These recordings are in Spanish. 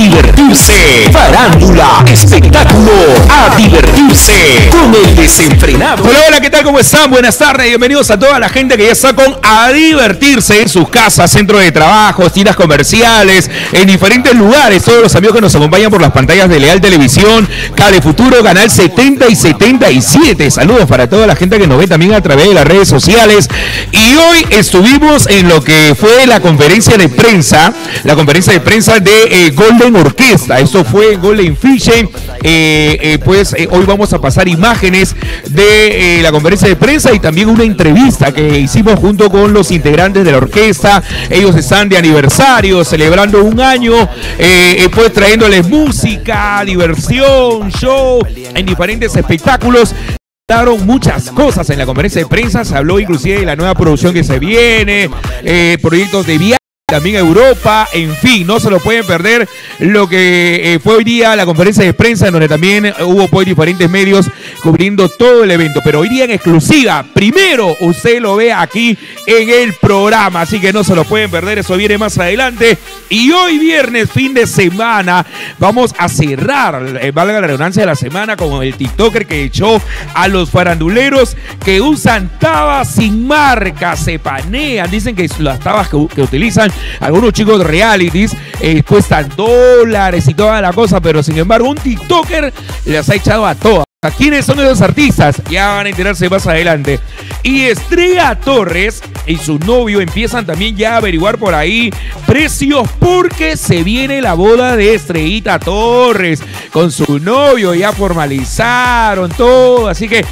divertirse. Farándula, espectáculo, a divertirse con el desenfrenado. Hola, hola, ¿qué tal? ¿Cómo están? Buenas tardes, bienvenidos a toda la gente que ya está con A Divertirse en sus casas, centro de trabajo, tiendas comerciales, en diferentes lugares. Todos los amigos que nos acompañan por las pantallas de Leal Televisión, Cable Futuro, Canal 70 y 77. Saludos para toda la gente que nos ve también a través de las redes sociales. Y hoy estuvimos en lo que fue la conferencia de prensa, la conferencia de prensa de eh, Golden Orquesta. Esto fue Golden Fishing. Eh, eh, pues eh, hoy vamos a pasar imágenes de eh, la conferencia de prensa y también una entrevista que hicimos junto con los integrantes de la orquesta. Ellos están de aniversario, celebrando un año, eh, pues trayéndoles música, diversión, show, en diferentes espectáculos muchas cosas en la conferencia de prensa, se habló inclusive de la nueva producción que se viene, proyectos de viaje. También Europa, en fin, no se lo pueden perder lo que eh, fue hoy día la conferencia de prensa, en donde también hubo pues diferentes medios cubriendo todo el evento. Pero hoy día en exclusiva, primero usted lo ve aquí en el programa, así que no se lo pueden perder, eso viene más adelante. Y hoy viernes, fin de semana, vamos a cerrar, eh, valga la redundancia de la semana, con el TikToker que echó a los faranduleros que usan tabas sin marca, se panean, dicen que las tabas que utilizan algunos chicos de realities eh, cuestan dólares y toda la cosa, pero sin embargo un TikToker las ha echado a todas. ¿Quiénes son esos artistas? Ya van a enterarse más adelante. Y Estrella Torres y su novio empiezan también ya a averiguar por ahí precios porque se viene la boda de Estrellita Torres con su novio. Ya formalizaron todo. Así que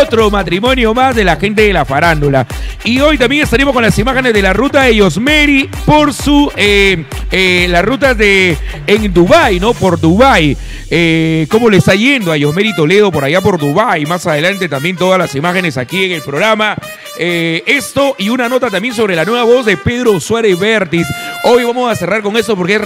otro matrimonio más de la gente de la farándula. Y hoy también estaremos con las imágenes de la ruta de Yosmeri por su eh, eh, las rutas de en Dubai, ¿no? Por Dubai. Eh, ¿Cómo le está yendo a Yosmeri Toledo por allá por Dubai? Más adelante también todas las imágenes aquí en el programa. Eh, esto y una nota también sobre la nueva voz de Pedro Suárez Vértiz. Hoy vamos a cerrar con eso porque es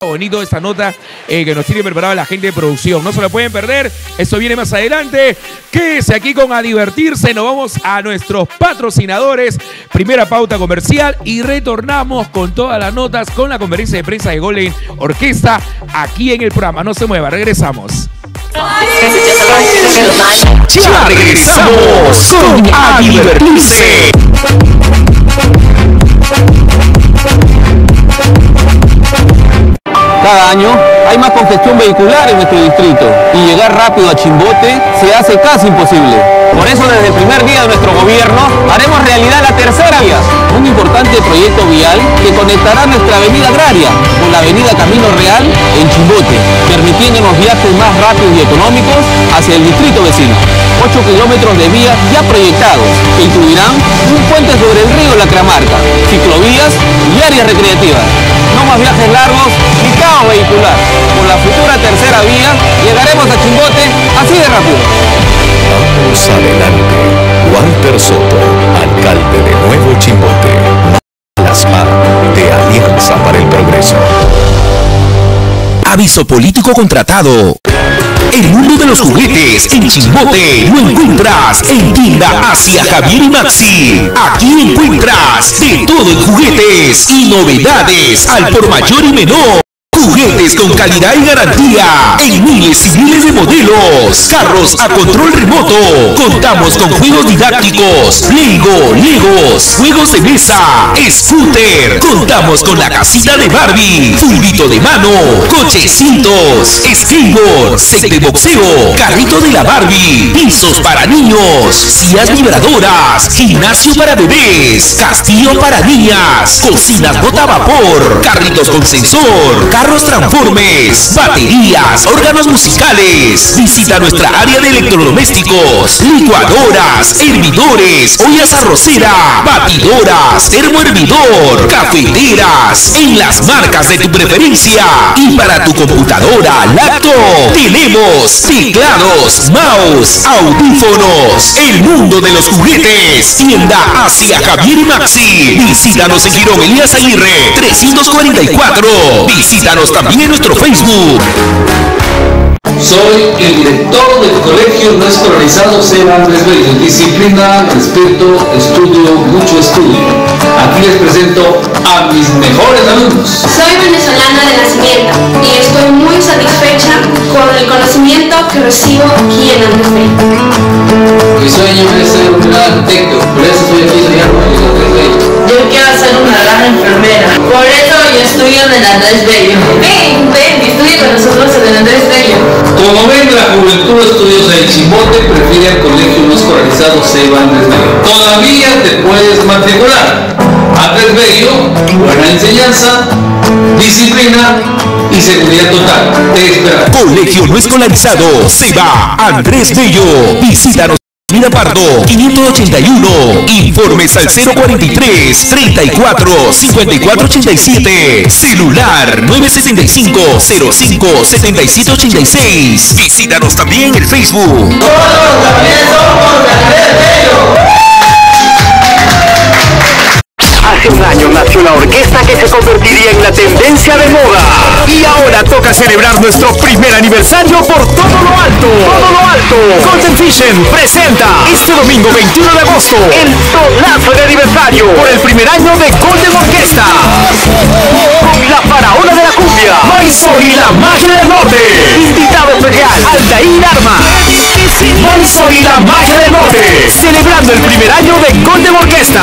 bonito esta nota eh, que nos tiene preparada la gente de producción. No se la pueden perder. Eso viene más adelante. Quédese aquí con A Divertirse. Nos vamos a nuestros patrocinadores. Primera pauta comercial y retornamos con todas las notas con la conferencia de prensa de Golden Orquesta aquí en el programa. No se mueva, regresamos. Ya regresamos con A Divertirse. Cada año hay más congestión vehicular en nuestro distrito y llegar rápido a Chimbote se hace casi imposible. Por eso desde el primer día de nuestro gobierno haremos realidad la tercera vía, un importante proyecto vial que conectará nuestra avenida agraria con la avenida Camino Real en Chimbote, permitiéndonos viajes más rápidos y económicos hacia el distrito vecino. 8 kilómetros de vías ya proyectados que incluirán un puente sobre el río Lacramarca, ciclovías y áreas recreativas. No más viajes largos ni caos vehicular. Con la futura tercera vía llegaremos a Chimbote así de rápido. Vamos adelante. Walter Soto, alcalde de Nuevo Chimbote. Plasma de Alianza para el Progreso. Aviso político contratado. El mundo de los juguetes en Chimbote lo encuentras en Tienda Asia Javier y Maxi. Aquí encuentras de todo en juguetes y novedades al por mayor y menor. Juguetes con calidad y garantía en miles y miles de modelos. Carros a control remoto. Contamos con juegos didácticos, Lego, Legos, juegos de mesa, scooter. Contamos con la casita de Barbie, fulbito de mano, cochecitos, skateboard, set de boxeo, carrito de la Barbie, pisos para niños, sillas vibradoras, gimnasio para bebés, castillo para niñas, cocinas bota vapor, carritos con sensor, carros transformes, baterías, órganos musicales. Visita nuestra área de electrodomésticos, licuadoras, hervidores, ollas arrocera, batidoras, termohervidor, cafeteras, en las marcas de tu preferencia. Y para tu computadora, laptop, tenemos teclados, mouse, audífonos, el mundo de los juguetes. Tienda Asia Javier y Maxi. Visítanos en Girón Elías Aguirre, 344. Visítanos también en nuestro Facebook. Soy el director del Colegio No Escolarizado C. Andrés Bello. Disciplina, respeto, estudio, mucho estudio. Aquí les presento a mis mejores alumnos. Soy venezolana de nacimiento y estoy muy satisfecha con el conocimiento que recibo aquí en Andrés Bello. Mi sueño es ser un gran arquitecto, por eso estoy aquí, soy Andrés Bello. Ser una gran enfermera. Por eso yo estudio en el Andrés Bello. Ven, ven, estudia con nosotros en el Andrés Bello. Como ven, la juventud estudios del Chimbote prefiere el colegio no escolarizado Seba Andrés Bello. Todavía te puedes matricular. Andrés Bello, buena enseñanza, disciplina y seguridad total. Te esperamos. Colegio no escolarizado Seba Andrés Bello. Visítanos. Mira Pardo 581. Informes al 043 34 54 87. Celular 965 05 77 86. Visítanos también en Facebook. Hace un año nació la orquesta que se convertiría en la tendencia de moda. Y ahora toca celebrar nuestro primer aniversario por todo lo alto. Todo lo alto. Golden Vision presenta este domingo 21 de agosto el solazo de aniversario por el primer año de Golden Orquesta. Con la faraona de la cumbia, Marisol y la magia del norte. Invitado especial, Aldair Arma. Marisol y la magia del norte. Celebrando el primer año de Golden Orquesta.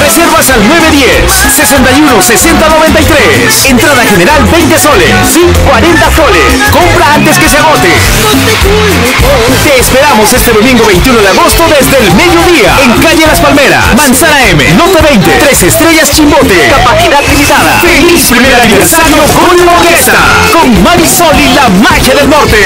Reservas al 910 61 60 93. Entrada general 20 soles. Sí, 40 soles. Compra antes que se agote. Te esperamos este domingo 21 de agosto desde el mediodía en calle Las Palmeras. Manzana M, Nota 20, 3 estrellas Chimbote. Capacidad limitada. Feliz primer aniversario con la orquesta. Con Marisol y la magia del norte.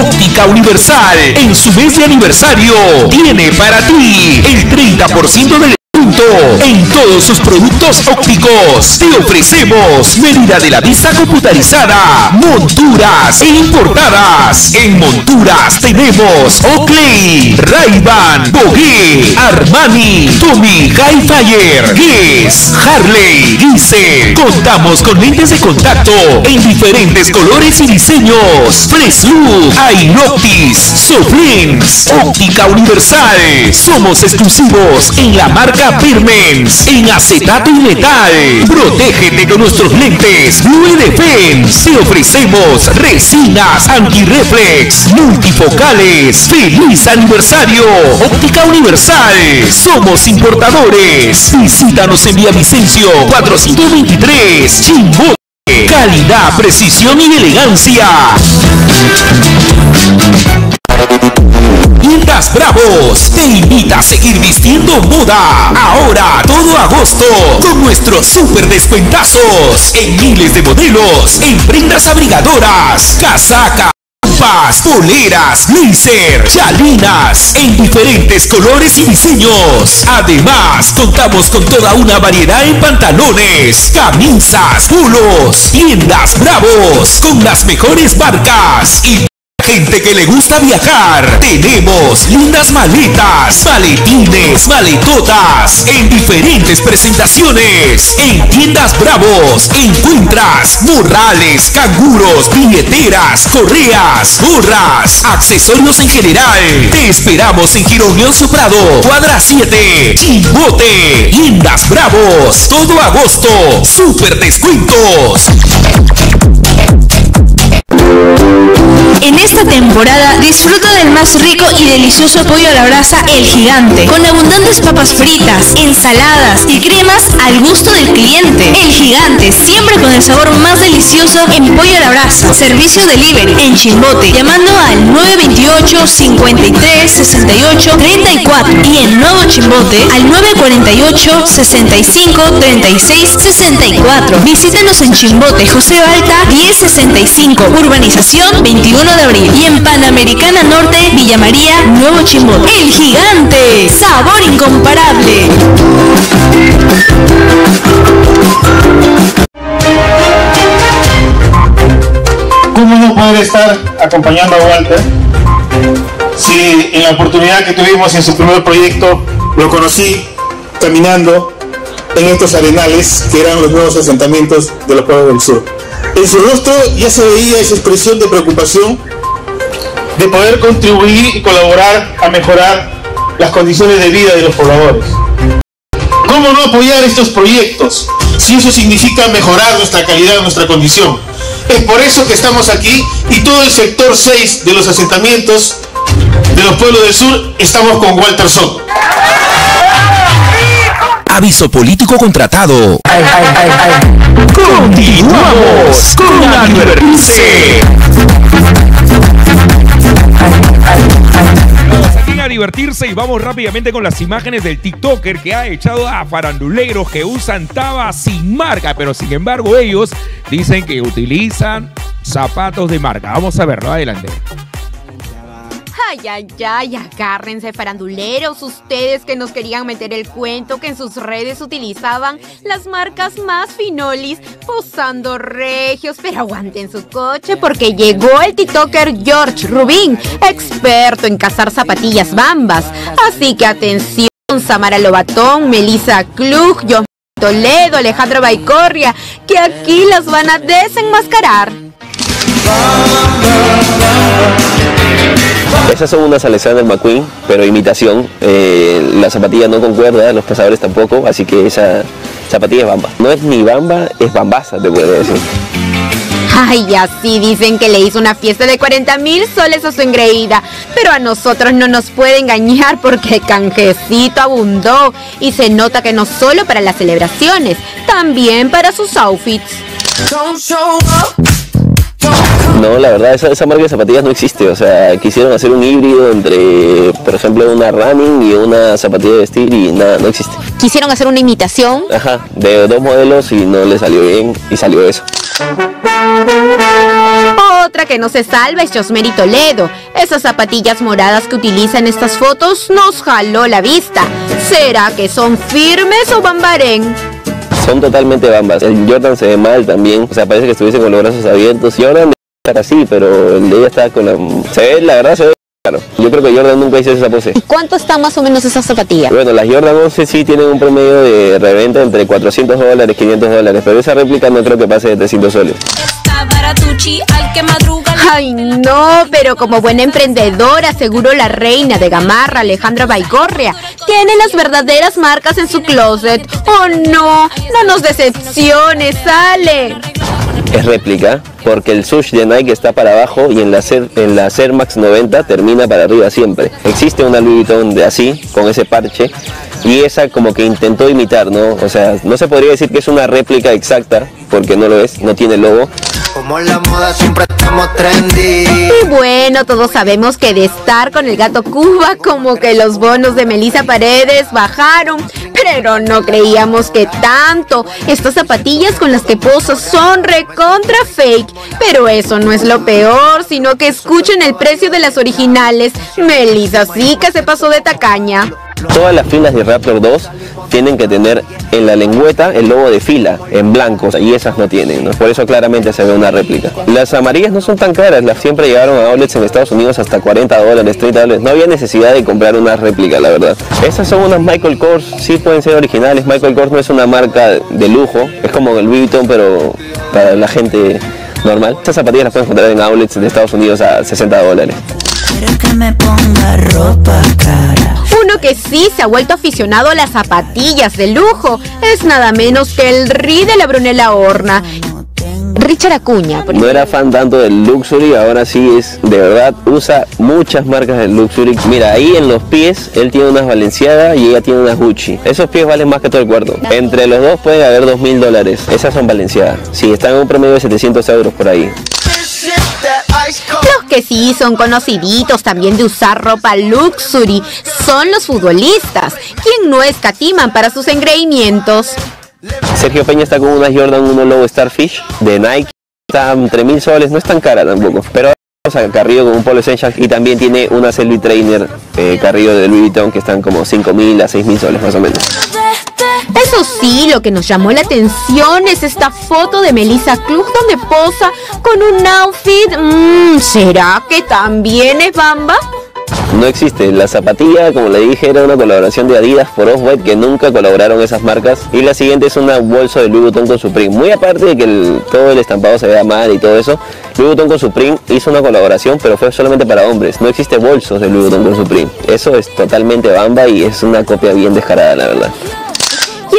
Óptica Universal en su mes de aniversario tiene para ti el 30% del en todos sus productos ópticos. Te ofrecemos medida de la vista computarizada, monturas e importadas. En monturas tenemos Oakley, Ray-Ban, Bogue, Armani, Tommy Highfire, Guess, Harley, Diesel. Contamos con lentes de contacto en diferentes colores y diseños. Fresh Look, Soflens, Óptica Universal. Somos exclusivos en la marca Permens, en acetato y metal. Protégete con nuestros lentes Blue Defense. Te ofrecemos resinas antirreflex, multifocales. ¡Feliz aniversario! Óptica Universal. Somos importadores. Visítanos en Villavicencio 423 Chimbote. Calidad, precisión y elegancia. Tiendas Bravos te invita a seguir vistiendo moda. Ahora todo agosto con nuestros super descuentazos en miles de modelos, en prendas abrigadoras, casacas. Poleras, blazer, chalinas, en diferentes colores y diseños. Además, contamos con toda una variedad en pantalones, camisas, polos, tiendas bravos, con las mejores marcas y gente que le gusta viajar. Tenemos lindas maletas, maletines, maletotas en diferentes presentaciones. En Tiendas Bravos encuentras morrales, canguros, billeteras, correas, gorras, accesorios en general. Te esperamos en Girón Soprado, cuadra 7, Chimbote, Tiendas Bravos, todo agosto, super descuentos. En esta temporada disfruta del más rico y delicioso pollo a la brasa El Gigante, con abundantes papas fritas, ensaladas y cremas al gusto del cliente. El Gigante, siempre con el sabor más delicioso en pollo a la brasa. Servicio delivery en Chimbote, llamando al 928 53 68 34 y en Nuevo Chimbote al 948 65 36 64. Visítanos en Chimbote, José Balta 1065, Urbanización 21 de abril y en Panamericana Norte, Villa María, Nuevo Chimbote. El Gigante, sabor incomparable. ¿Cómo no poder estar acompañando a Walter si en la oportunidad que tuvimos en su primer proyecto lo conocí caminando en estos arenales que eran los nuevos asentamientos de los pueblos del sur? En su rostro ya se veía esa expresión de preocupación de poder contribuir y colaborar a mejorar las condiciones de vida de los pobladores. ¿Cómo no apoyar estos proyectos si eso significa mejorar nuestra calidad, nuestra condición? Es por eso que estamos aquí y todo el sector 6 de los asentamientos de los pueblos del sur estamos con Walter Soto. Aviso político contratado. Continuamos con Advertirse. Vamos aquí a divertirse y vamos rápidamente con las imágenes del TikToker que ha echado a faranduleros que usan taba sin marca, pero sin embargo ellos dicen que utilizan zapatos de marca. Vamos a verlo, adelante. Ay, ay, ay, agárrense faranduleros, ustedes que nos querían meter el cuento que en sus redes utilizaban las marcas más finolis posando regios, pero aguanten su coche porque llegó el TikToker George Rubin, experto en cazar zapatillas bambas. Así que atención, Samara Lobatón, Melissa Klug, John Toledo, Alejandro Baicorria, que aquí las van a desenmascarar. Esas son unas Alexander McQueen, pero imitación. Eh, la zapatilla no concuerda, los pasadores tampoco, así que esa zapatilla es bamba. No es ni bamba, es bambaza, te puedo decir. Ay, así dicen que le hizo una fiesta de 40 mil soles a su engreída. Pero a nosotros no nos puede engañar porque el canjecito abundó. Y se nota que no solo para las celebraciones, también para sus outfits. No, la verdad, esa, esa marca de zapatillas no existe. O sea, quisieron hacer un híbrido entre, por ejemplo, una running y una zapatilla de vestir y nada, no existe. Quisieron hacer una imitación. Ajá, de dos modelos y no le salió bien y salió eso. Otra que no se salva es Josmeri Toledo. Esas zapatillas moradas que utiliza en estas fotos nos jaló la vista. ¿Será que son firmes o bambarén? Son totalmente bambas. El Jordan se ve mal también. O sea, parece que estuviese con los brazos abiertos. Jordan estar así, pero el de ella está con la... Se ve, la verdad, se ve claro. Yo creo que Jordan nunca hizo esa pose. ¿Y cuánto están más o menos esas zapatillas? Bueno, las Jordan 11 sí tienen un promedio de reventa entre 400 dólares, 500 dólares, pero esa réplica no creo que pase de 300 soles. Ay, no, pero como buena emprendedora, seguro la reina de Gamarra, Alejandra Baigorria, tiene las verdaderas marcas en su closet. Oh no, no nos decepciones, sale. Es réplica porque el sush de Nike está para abajo y en la, Air, en la Air Max 90 termina para arriba siempre. Existe una Louis Vuitton de así, con ese parche, y esa como que intentó imitar, ¿no? O sea, no se podría decir que es una réplica exacta, porque no lo es, no tiene logo. Como la moda siempre estamos trendy. Y bueno, todos sabemos que de estar con el gato Cuba, como que los bonos de Melissa Paredes bajaron, pero no creíamos que tanto. Estas zapatillas con las que posa son recontra fake, pero eso no es lo peor, sino que escuchen el precio de las originales. Melissa sí que se pasó de tacaña. Todas las filas de Raptor 2 tienen que tener en la lengüeta el logo de fila en blanco y esas no tienen, por eso claramente se ve una réplica. Las amarillas no son tan caras, las siempre llegaron a outlets en Estados Unidos hasta 40 dólares, 30 dólares, no había necesidad de comprar una réplica, la verdad. Esas son unas Michael Kors, sí pueden ser originales, Michael Kors no es una marca de lujo, es como el Louis pero para la gente normal. Estas zapatillas las pueden encontrar en outlets de Estados Unidos a 60 dólares. Uno que sí se ha vuelto aficionado a las zapatillas de lujo es nada menos que el Ri de la Brunella Horna. Richard Acuña. por No era fan tanto del luxury, ahora sí es, de verdad, usa muchas marcas del luxury. Mira, ahí en los pies, él tiene unas Valenciaga y ella tiene unas Gucci. Esos pies valen más que todo el cuarto. Entre los dos pueden haber dos mil dólares. Esas son Valenciaga. Sí, están en un promedio de 700 euros por ahí. Los que sí son conociditos también de usar ropa luxury son los futbolistas, quien no escatiman para sus engreimientos. Sergio Peña está con unas Jordan 1 Low Starfish de Nike. Está entre mil soles, no es tan cara tampoco. Pero a Carrillo con un Polo Essential y también tiene una Selvi Trainer eh, Carrillo de Louis Vuitton que están como 5 mil a 6 mil soles más o menos. Eso sí, lo que nos llamó la atención es esta foto de Melissa Klug donde posa con un outfit. Mmm, ¿Será que también es bamba? No existe. La zapatilla, como le dije, era una colaboración de Adidas por Off-White que nunca colaboraron esas marcas. Y la siguiente es una bolsa de Louis Vuitton con Supreme. Muy aparte de que todo el estampado se vea mal y todo eso, Louis Vuitton con Supreme hizo una colaboración, pero fue solamente para hombres. No existe bolsos de Louis Vuitton con Supreme. Eso es totalmente bamba y es una copia bien descarada, la verdad.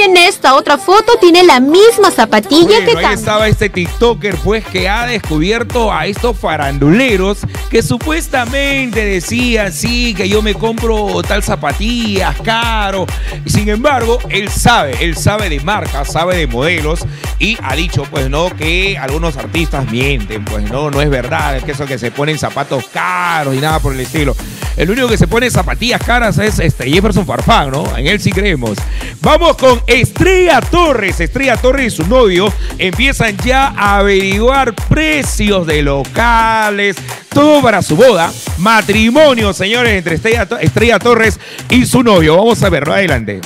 En esta otra foto tiene la misma zapatilla Bueno, que Cami. estaba este TikToker, pues, que ha descubierto a estos faranduleros que supuestamente decían, sí, que yo me compro tal zapatillas, caro. Y sin embargo, él sabe, él sabe de marcas, sabe de modelos y ha dicho, pues, no, que algunos artistas mienten, pues, no, no es verdad, es que eso que se ponen zapatos caros y nada por el estilo. El único que se pone zapatillas caras es este Jefferson Farfán, ¿no? En él sí creemos. Vamos con Estrella Torres. Estrella Torres y su novio empiezan ya a averiguar precios de locales, todo para su boda. Matrimonio, señores, entre Estrella, Estrella Torres y su novio. Vamos a verlo adelante.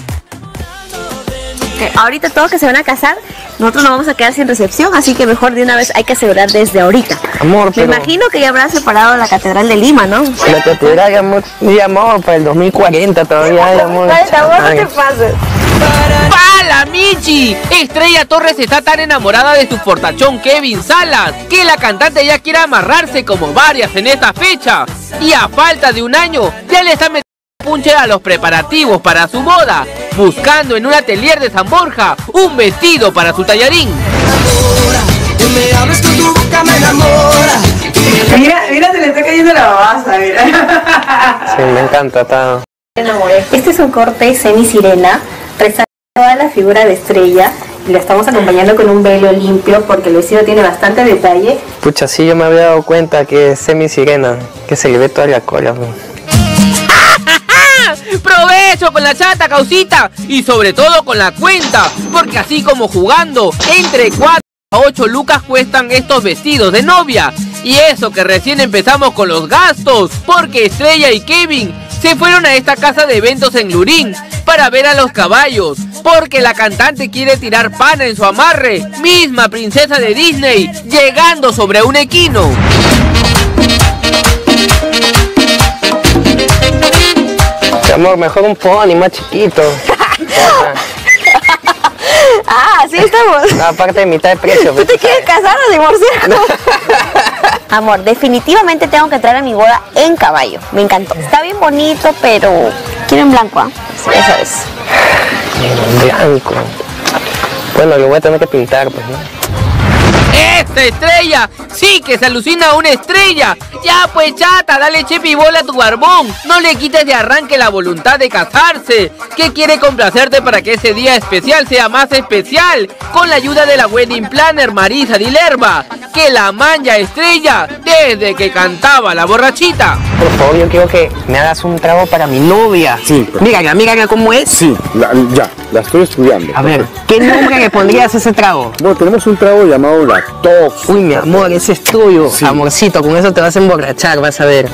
ahorita todos que se van a casar, nosotros nos vamos a quedar sin recepción, así que mejor de una vez hay que asegurar desde ahorita. Amor, Me pero- imagino que ya habrán separado la Catedral de Lima, ¿no? La catedral de amor, amor, para el 2040 todavía amor. Ay. pases. ¡Pala, Michi! Estrella Torres está tan enamorada de su fortachón Kevin Salas que la cantante ya quiere amarrarse como varias en esta fecha. Y a falta de un año, ya le está metiendo punche a los preparativos para su boda, buscando en un atelier de San Borja un vestido para su tallarín. Mira, mira, se le está cayendo la babasa, mira. Sí, me encanta, está. Este es un corte semi resalta toda la figura de estrella y lo estamos acompañando con un velo limpio porque el vestido tiene bastante detalle. Pucha, sí, yo me había dado cuenta que es semi sirena, que se le ve toda la cola. ¡Provecho con la chata, causita! Y sobre todo con la cuenta, porque así como jugando, entre 4 a 8 lucas cuestan estos vestidos de novia. Y eso que recién empezamos con los gastos, porque Estrella y Kevin se fueron a esta casa de eventos en Lurín para ver a los caballos, porque la cantante quiere tirar pana en su amarre, misma princesa de Disney, llegando sobre un equino. Amor, mejor un pony más chiquito. Ah, sí estamos. No, aparte de mitad de precio. ¿Tú pues, te sabes. quieres casar o divorciar? Amor, definitivamente tengo que entrar a mi boda en caballo. Me encantó. Está bien bonito, pero quiero en blanco, ¿ah? Sí, eso es. Blanco. Bueno, lo voy a tener que pintar, pues, ¿no? ¡Esta estrella! ¡Sí que se alucina a una estrella! Ya pues chata, dale chepe y bola a tu barbón. No le quites de arranque la voluntad de casarse. Que quiere complacerte para que ese día especial sea más especial. Con la ayuda de la wedding planner Marisa Dilerva. Que la manja estrella desde que cantaba la borrachita. Por favor, yo quiero que me hagas un trago para mi novia. Sí. Mírala, mírala cómo es. Sí, la- ya, la estoy estudiando. A ver, ¿qué nombre le pondrías a ese trago? No, tenemos un trago llamado la. Uy, mi amor, ese es tuyo. Amorcito, con eso te vas a emborrachar, vas a ver.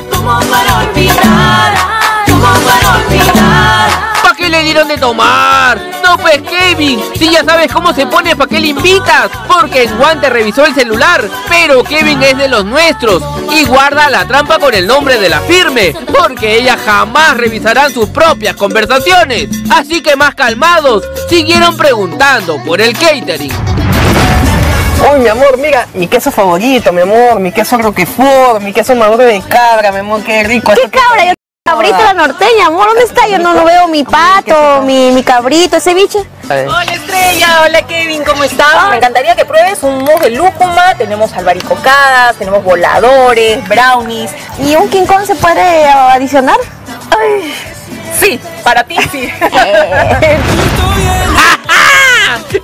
¿Para qué le dieron de tomar? No pues Kevin, si ya sabes cómo se pone, ¿para qué le invitas? Porque el guante revisó el celular, pero Kevin es de los nuestros y guarda la trampa con el nombre de la firme, porque ella jamás revisarán sus propias conversaciones. Así que más calmados, siguieron preguntando por el catering. Uy, mi amor, mira, mi queso favorito, mi amor, mi queso roquefort, mi queso maduro de cabra, mi amor, qué rico. ¿Qué cabra? Yo cabrito la norteña, amor, ¿dónde está? Yo no, no veo mi pato, mi, mi cabrito, ese biche. Hola Estrella, hola Kevin, ¿cómo estás? Me encantaría que pruebes un mousse de lúcuma, tenemos albaricocadas, tenemos voladores, brownies. ¿Y un King Kong se puede adicionar? Ay, sí, para ti sí.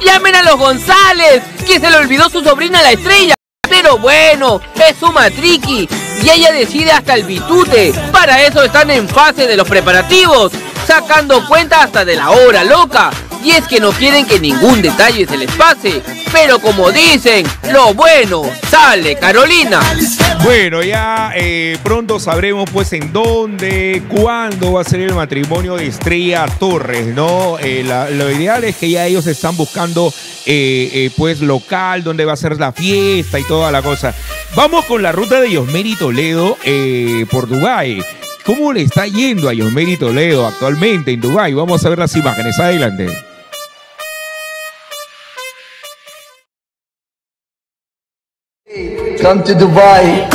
¡Llamen a los González! Que se le olvidó su sobrina la estrella. Pero bueno, es su matriqui y ella decide hasta el bitute. Para eso están en fase de los preparativos, sacando cuenta hasta de la hora loca. Y es que no quieren que ningún detalle se les pase. Pero como dicen, lo bueno sale Carolina. Bueno, ya eh, pronto sabremos pues en dónde, cuándo va a ser el matrimonio de Estrella Torres, ¿no? Eh, lo ideal es que ya ellos están buscando eh, pues local, donde va a ser la fiesta y toda la cosa. Vamos con la ruta de Yosmeri Toledo por Dubái. ¿Cómo le está yendo a Yosmeri Toledo actualmente en Dubái? Vamos a ver las imágenes. Adelante.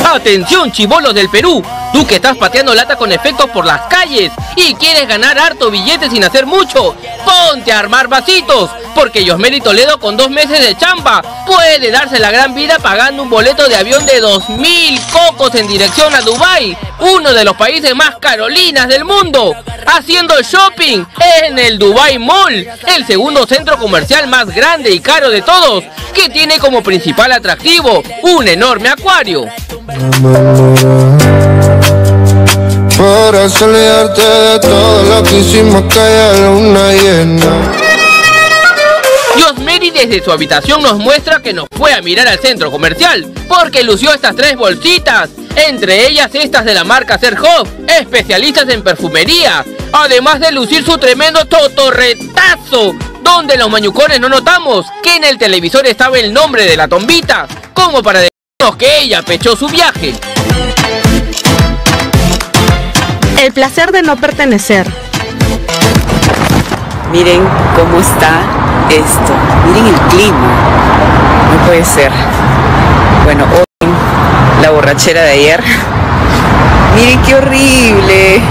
Atención chibolos del Perú, tú que estás pateando lata con efectos por las calles y quieres ganar harto billete sin hacer mucho, ponte a armar vasitos, porque Yosmeri Toledo con dos meses de chamba puede darse la gran vida pagando un boleto de avión de 2.000 cocos en dirección a Dubai, uno de los países más carolinas del mundo, haciendo shopping en el Dubai Mall, el segundo centro comercial más grande y caro de todos, que tiene como principal atractivo un enorme acuario. Para de todo lo que hicimos. Desde su habitación nos muestra que nos fue a mirar al centro comercial, porque lució estas tres bolsitas, entre ellas estas de la marca Serhoff, especialistas en perfumería, además de lucir su tremendo totorretazo, donde los mañucones no notamos que en el televisor estaba el nombre de la tombita, como para decirnos que ella pechó su viaje. El placer de no pertenecer. Miren cómo está esto. Miren el clima. No puede ser. Bueno, hoy la borrachera de ayer. Miren qué horrible.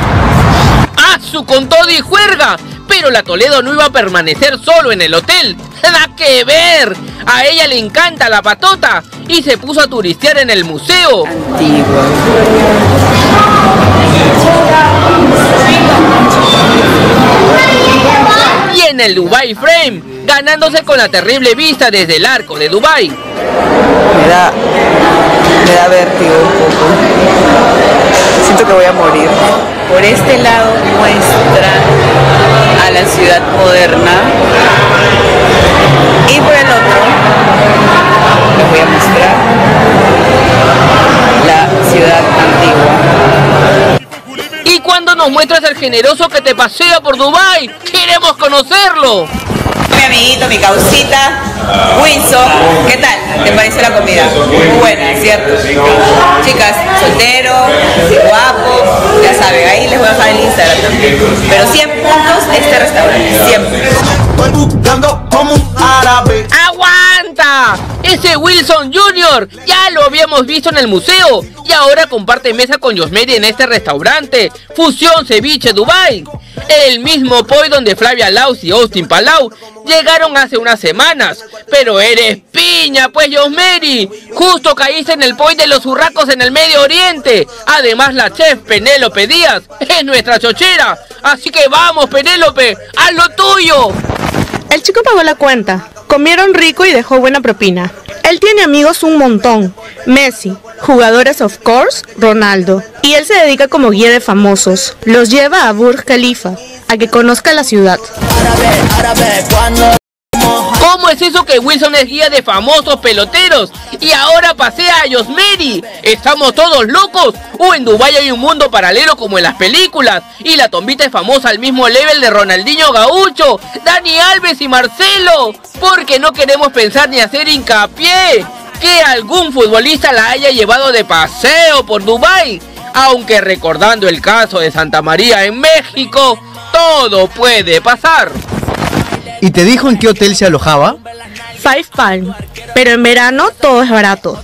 ¡Ah, su con todo y juerga! Pero la Toledo no iba a permanecer solo en el hotel. ¡Nada que ver! A ella le encanta la patota y se puso a turistear en el museo. Y en el Dubai Frame, ganándose con la terrible vista desde el arco de Dubai. Me da, me da vértigo un poco. Siento que voy a morir. Por este lado muestra a la ciudad moderna y por el otro les voy a mostrar la ciudad nos muestras el generoso que te pasea por Dubai, queremos conocerlo. Mi amiguito, mi causita, Wilson, ¿qué tal? ¿Te pareció la comida? Muy buena, ¿cierto? Chicas, soltero, guapo, ya saben, ahí les voy a dejar el Instagram también. Pero 100 puntos este restaurante, siempre. Ese Wilson Jr. ya lo habíamos visto en el museo y ahora comparte mesa con Yosmeri en este restaurante, Fusión Ceviche Dubai. El mismo poi donde Flavia Laus y Austin Palau llegaron hace unas semanas. Pero eres piña, pues Yosmeri. Justo caíste en el poi de los urracos en el Medio Oriente. Además la chef Penélope Díaz es nuestra chochera. Así que vamos Penélope, haz lo tuyo. El chico pagó la cuenta. Comieron rico y dejó buena propina. Él tiene amigos un montón. Messi, jugadores of course, Ronaldo. Y él se dedica como guía de famosos. Los lleva a Burj Khalifa, a que conozca la ciudad. ¿Cómo es eso que Wilson es guía de famosos peloteros y ahora pasea a Yosmeri? ¿Estamos todos locos? ¿O en Dubái hay un mundo paralelo como en las películas? Y la tombita es famosa al mismo level de Ronaldinho Gaucho, Dani Alves y Marcelo. Porque no queremos pensar ni hacer hincapié que algún futbolista la haya llevado de paseo por Dubái. Aunque recordando el caso de Santa María en México, todo puede pasar. ¿Y te dijo en qué hotel se alojaba? Five Palm. Pero en verano todo es barato.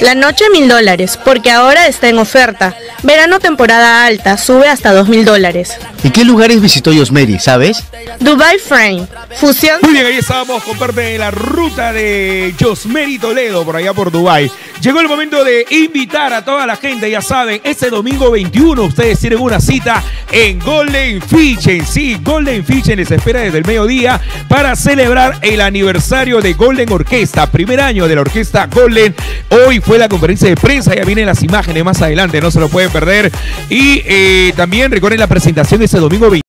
La noche mil dólares, porque ahora está en oferta. Verano temporada alta, sube hasta dos mil dólares. ¿Y qué lugares visitó Yosmeri, sabes? Dubai Frame, fusión. Muy bien, ahí estábamos con parte de la ruta de Josmeri Toledo, por allá por Dubai. Llegó el momento de invitar a toda la gente, ya saben, este domingo 21 ustedes tienen una cita en Golden Fichen. Sí, Golden Fichen les espera desde el mediodía para celebrar el aniversario de Golden Orquesta, primer año de la orquesta Golden. Hoy fue la conferencia de prensa, ya vienen las imágenes más adelante, no se lo pueden perder. Y eh, también recuerden la presentación de este domingo 21 de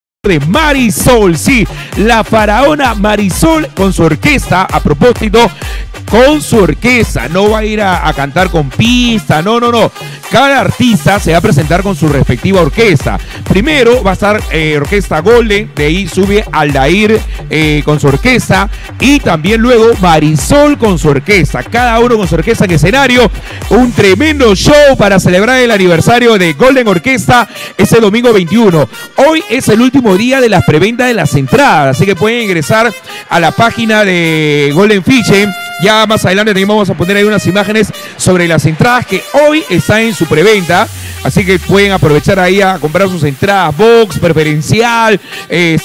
Marisol, sí, la faraona Marisol con su orquesta, a propósito, con su orquesta, no va a ir a, a cantar con pista, no, no, no. Cada artista se va a presentar con su respectiva orquesta. Primero va a estar eh, Orquesta Golden, de ahí sube Aldair eh, con su orquesta y también luego Marisol con su orquesta. Cada uno con su orquesta en escenario. Un tremendo show para celebrar el aniversario de Golden Orquesta ese domingo 21. Hoy es el último día de las preventas de las entradas, así que pueden ingresar a la página de Golden Fiche Ya más adelante también vamos a poner ahí unas imágenes sobre las entradas que hoy están en su preventa. Así que pueden aprovechar ahí a comprar sus entradas, box, preferencial, eh,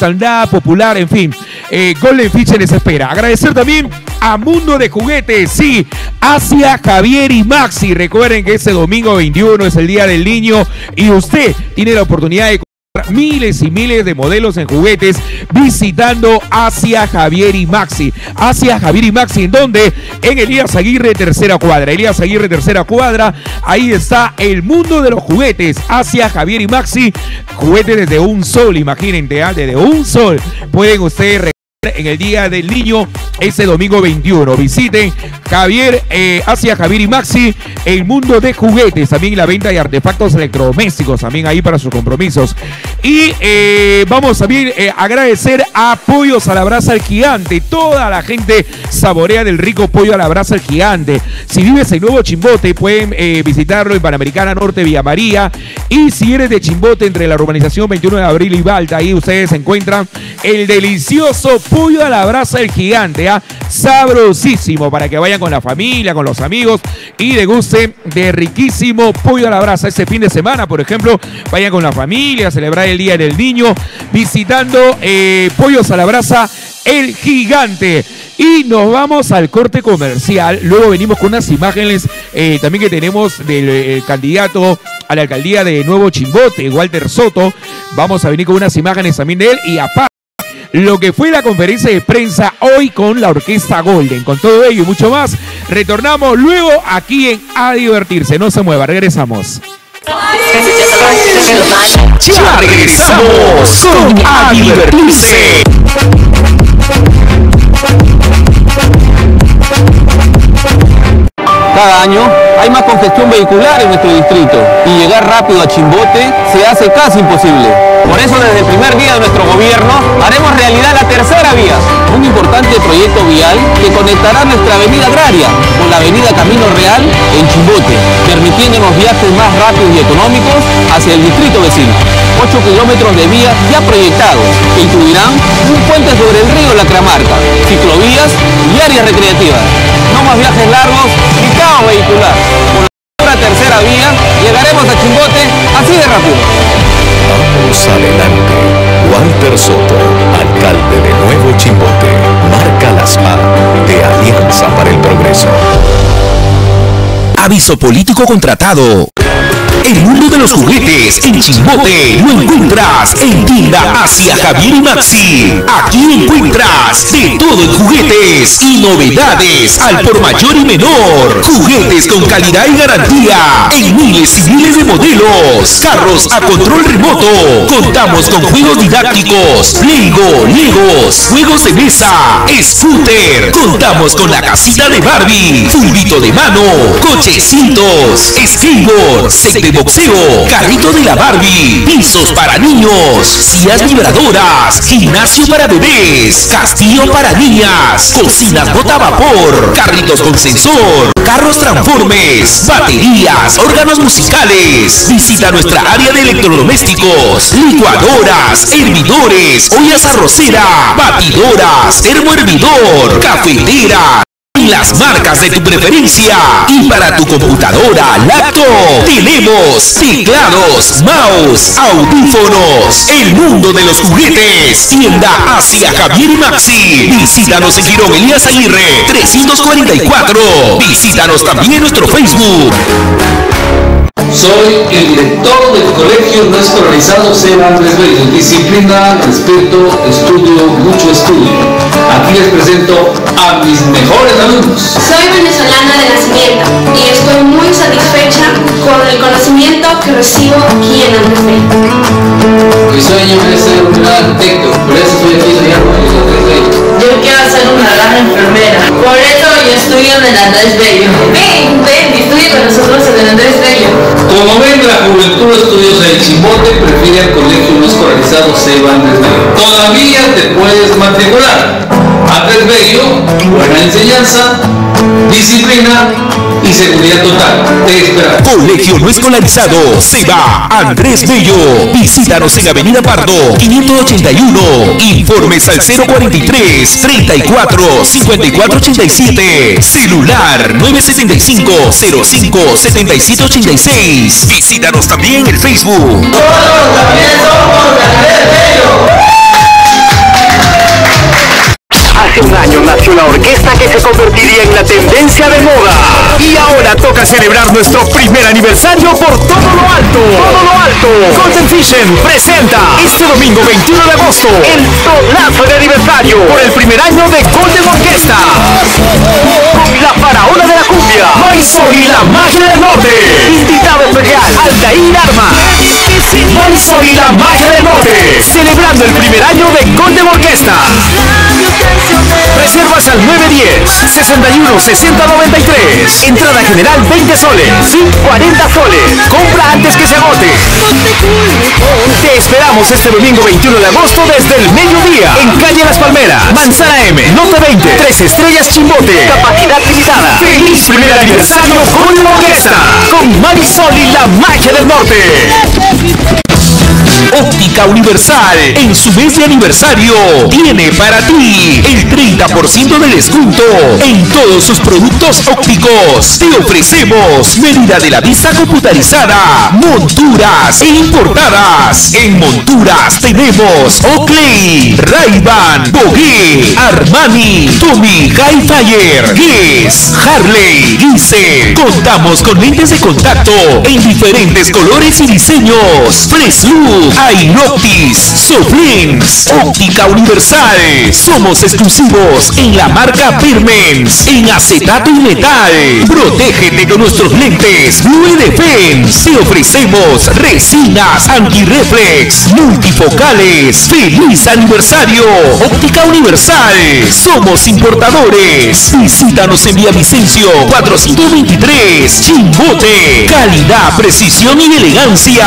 popular, en fin. Eh, Golden Fish les espera. Agradecer también a Mundo de Juguetes, sí, hacia Javier y Maxi. Recuerden que ese domingo 21 es el Día del Niño y usted tiene la oportunidad de miles y miles de modelos en juguetes visitando Asia Javier y Maxi. Asia Javier y Maxi, ¿en dónde? En Elías Aguirre, tercera cuadra. Elías Aguirre, tercera cuadra. Ahí está el mundo de los juguetes. Asia Javier y Maxi. Juguetes desde un sol, imagínense, ¿ah? desde un sol. Pueden ustedes en el Día del Niño ese domingo 21. Visiten Javier, eh, hacia Javier y Maxi, el mundo de juguetes, también la venta de artefactos electrodomésticos, también ahí para sus compromisos. Y eh, vamos también eh, agradecer a Pollos a la Brasa el Gigante. Toda la gente saborea del rico pollo a la brasa el Gigante. Si vives en Nuevo Chimbote, pueden visitarlo en Panamericana Norte, Villa María. Y si eres de Chimbote, entre la urbanización 21 de Abril y Balta, ahí ustedes encuentran el delicioso pollo a la brasa el gigante, ¿ah? sabrosísimo para que vayan con la familia, con los amigos y degusten de riquísimo pollo a la brasa. Este fin de semana, por ejemplo, vayan con la familia a celebrar el Día del Niño visitando eh, Pollos a la Brasa el gigante. Y nos vamos al corte comercial. Luego venimos con unas imágenes eh, también que tenemos del eh, candidato a la alcaldía de Nuevo Chimbote, Walter Soto. Vamos a venir con unas imágenes también de él y aparte lo que fue la conferencia de prensa hoy con la Orquesta Golden. Con todo ello y mucho más, retornamos luego aquí en A Divertirse. No se mueva, regresamos. Ya regresamos con A Divertirse. Cada año hay más congestión vehicular en nuestro distrito y llegar rápido a Chimbote se hace casi imposible. Por eso desde el primer día de nuestro gobierno haremos realidad la tercera vía, un importante proyecto vial que conectará nuestra avenida agraria con la avenida Camino Real en Chimbote, permitiéndonos viajes más rápidos y económicos hacia el distrito vecino. 8 kilómetros de vías ya proyectados que incluirán un puente sobre el río La Cramarca, ciclovías y áreas recreativas. No más viajes largos ni caos vehicular. Con la tercera vía llegaremos a Chimbote así de rápido. Vamos adelante. Walter Soto, alcalde de Nuevo Chimbote, marca las A de Alianza para el Progreso. Aviso político contratado. El mundo de los juguetes en Chimbote lo encuentras en tienda Asia Javier y Maxi. Aquí encuentras de todo en juguetes y novedades al por mayor y menor. Juguetes con calidad y garantía en miles y miles de modelos. Carros a control remoto. Contamos con juegos didácticos, Lego, Legos, juegos de mesa, scooter. Contamos con la casita de Barbie, fulbito de mano, cochecitos, skateboard, set boxeo, carrito de la Barbie, pisos para niños, sillas vibradoras, gimnasio para bebés, castillo para niñas, cocinas bota vapor, carritos con sensor, carros transformes, baterías, órganos musicales. Visita nuestra área de electrodomésticos, licuadoras, hervidores, ollas arrocera, batidoras, termohervidor, cafetera las marcas de tu preferencia. Y para tu computadora, laptop, tenemos teclados, mouse, audífonos. El mundo de los juguetes. Tienda Asia Javier y Maxi. Visítanos en Girón Elías Aguirre 344. Visítanos también en nuestro Facebook. Soy el director del colegio no escolarizado Seba Andrés Bello. Disciplina, respeto, estudio, mucho estudio. Aquí les presento a mis mejores alumnos. Soy venezolana de nacimiento y estoy muy satisfecha con el conocimiento que recibo aquí en Andrés Bello. Mi sueño es ser un gran arquitecto, por eso estoy aquí estudiando en el Andrés Bello. Yo quiero ser una gran enfermera. Por eso yo estudio en el Andrés Bello. Ven, ven, estudia con nosotros juventud estudios del Chimbote prefiere el colegio no escolarizado Seba Andrés Bello. Todavía te puedes matricular. Andrés Bello, buena enseñanza, disciplina y seguridad total. Te esperamos. Colegio no escolarizado se va Andrés Bello. Visítanos en Avenida Pardo 581. Informes al 043 34 54 87. Celular 975 05 77 86. Visítanos también en Facebook. Hace un año nació la orquesta que se convertiría en la tendencia de moda. Y ahora toca celebrar nuestro primer aniversario por todo lo alto. Todo lo alto. Golden Vision presenta este domingo 21 de agosto el solazo de aniversario por el primer año de Golden Orquesta. Con la faraona de la cumbia, Marisol y la magia del norte. Invitado especial, Aldair Arma. Marisol y la magia del norte. Celebrando el primer año de Golden Orquesta. Reservas al 910 61 60 93. Entrada general 20 soles. Sí, 40 soles. Compra antes que se agote. Te esperamos este domingo 21 de agosto desde el mediodía en calle Las Palmeras. Manzana M, Nota 20, 3 estrellas Chimbote. Capacidad limitada. Feliz primer aniversario con la orquesta. Con Marisol y la magia del norte. Óptica Universal en su mes de aniversario tiene para ti el 30% de descuento en todos sus productos ópticos. Te ofrecemos medida de la vista computarizada, monturas e importadas. En monturas tenemos Oakley, Ray-Ban, Bogue, Armani, Tommy Highfire, Guess, Harley, Gise. Contamos con lentes de contacto en diferentes colores y diseños. Fresh Ainoptis, Soflens, Óptica Universal. Somos exclusivos en la marca Permens, en acetato y metal. Protégete con nuestros lentes Blue Defense. Te ofrecemos resinas antireflex, multifocales. ¡Feliz aniversario! Óptica Universal. Somos importadores. Visítanos en Villavicencio 423. Chimbote. Calidad, precisión y elegancia.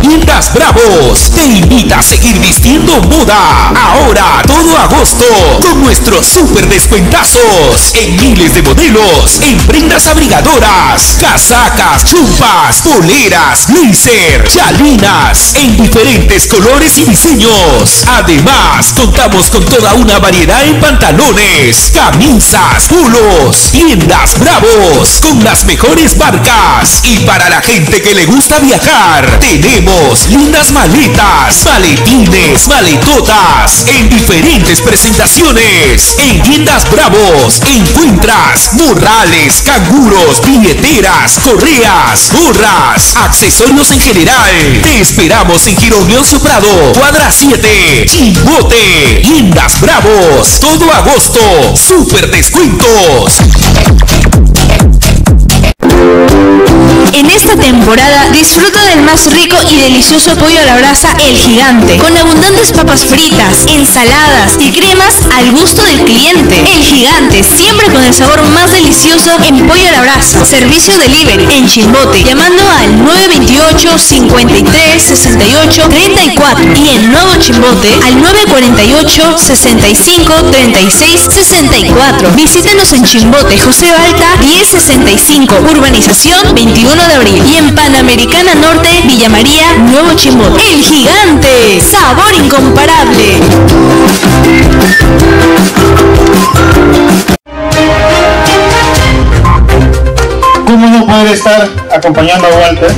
Tiendas Bravos te invita a seguir vistiendo moda. Ahora todo agosto con nuestros super descuentazos en miles de modelos, en prendas abrigadoras, casacas, chumpas, poleras, blazer, chalinas, en diferentes colores y diseños. Además, contamos con toda una variedad en pantalones, camisas, polos, tiendas Bravos con las mejores marcas. Y para la gente que le gusta viajar, tenemos lindas maletas, maletines, maletotas en diferentes presentaciones. En tiendas Bravos encuentras morrales, canguros, billeteras, correas, gorras, accesorios en general. Te esperamos en Girón Soprado, cuadra 7, Chimbote, Tiendas Bravos, todo agosto, super descuentos. En esta temporada disfruta del más rico y delicioso pollo a la brasa El Gigante, con abundantes papas fritas, ensaladas y cremas al gusto del cliente. El Gigante, siempre con el sabor más delicioso en pollo a la brasa. Servicio delivery en Chimbote, llamando al 928 53 68 34 y en Nuevo Chimbote al 948 65 36 64. Visítenos en Chimbote, José Balta 1065, Urbanización 21 de abril y en Panamericana Norte, Villa María, Nuevo Chimbote. El Gigante, sabor incomparable. ¿Cómo no poder estar acompañando a Walter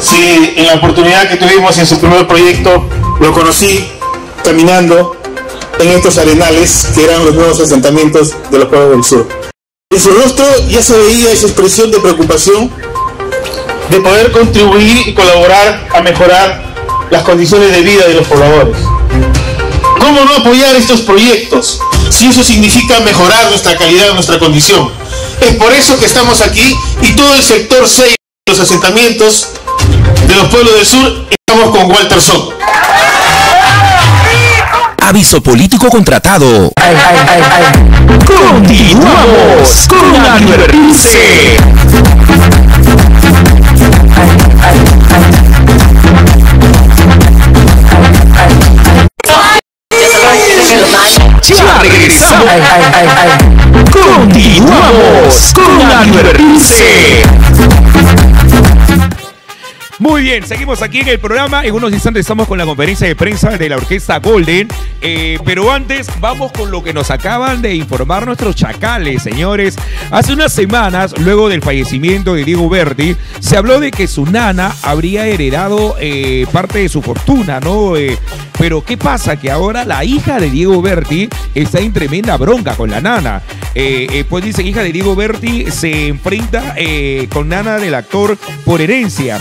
si en la oportunidad que tuvimos en su primer proyecto lo conocí caminando en estos arenales que eran los nuevos asentamientos de los pueblos del sur? En su rostro ya se veía esa expresión de preocupación de poder contribuir y colaborar a mejorar las condiciones de vida de los pobladores. ¿Cómo no apoyar estos proyectos si eso significa mejorar nuestra calidad, nuestra condición? Es por eso que estamos aquí y todo el sector 6 de los asentamientos de los pueblos del sur estamos con Walter Soto. Aviso político contratado. Continuamos con Advertirse. Ya regresamos. Continuamos con a divertirse. Muy bien, seguimos aquí en el programa. En unos instantes estamos con la conferencia de prensa de la orquesta Golden. Eh, pero antes vamos con lo que nos acaban de informar nuestros chacales, señores. Hace unas semanas, luego del fallecimiento de Diego Berti, se habló de que su nana habría heredado eh, parte de su fortuna, ¿no? Eh, pero ¿qué pasa? Que ahora la hija de Diego Berti está en tremenda bronca con la nana. Eh, eh, pues dicen, hija de Diego Berti se enfrenta eh, con nana del actor por herencia.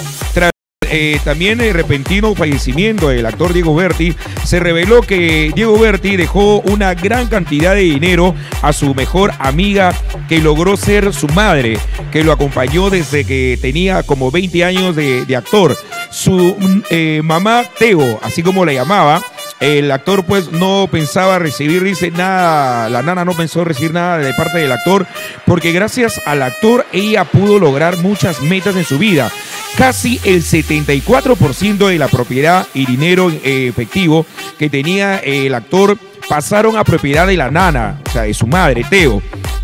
Eh, también el repentino fallecimiento del actor Diego Berti, se reveló que Diego Berti dejó una gran cantidad de dinero a su mejor amiga que logró ser su madre, que lo acompañó desde que tenía como 20 años de, de actor. Su mm, eh, mamá Teo, así como la llamaba, el actor pues no pensaba recibir, dice nada, la nana no pensó recibir nada de parte del actor, porque gracias al actor ella pudo lograr muchas metas en su vida. Casi el 74% de la propiedad y dinero eh, efectivo que tenía el actor pasaron a propiedad de la nana, o sea, de su madre, Teo,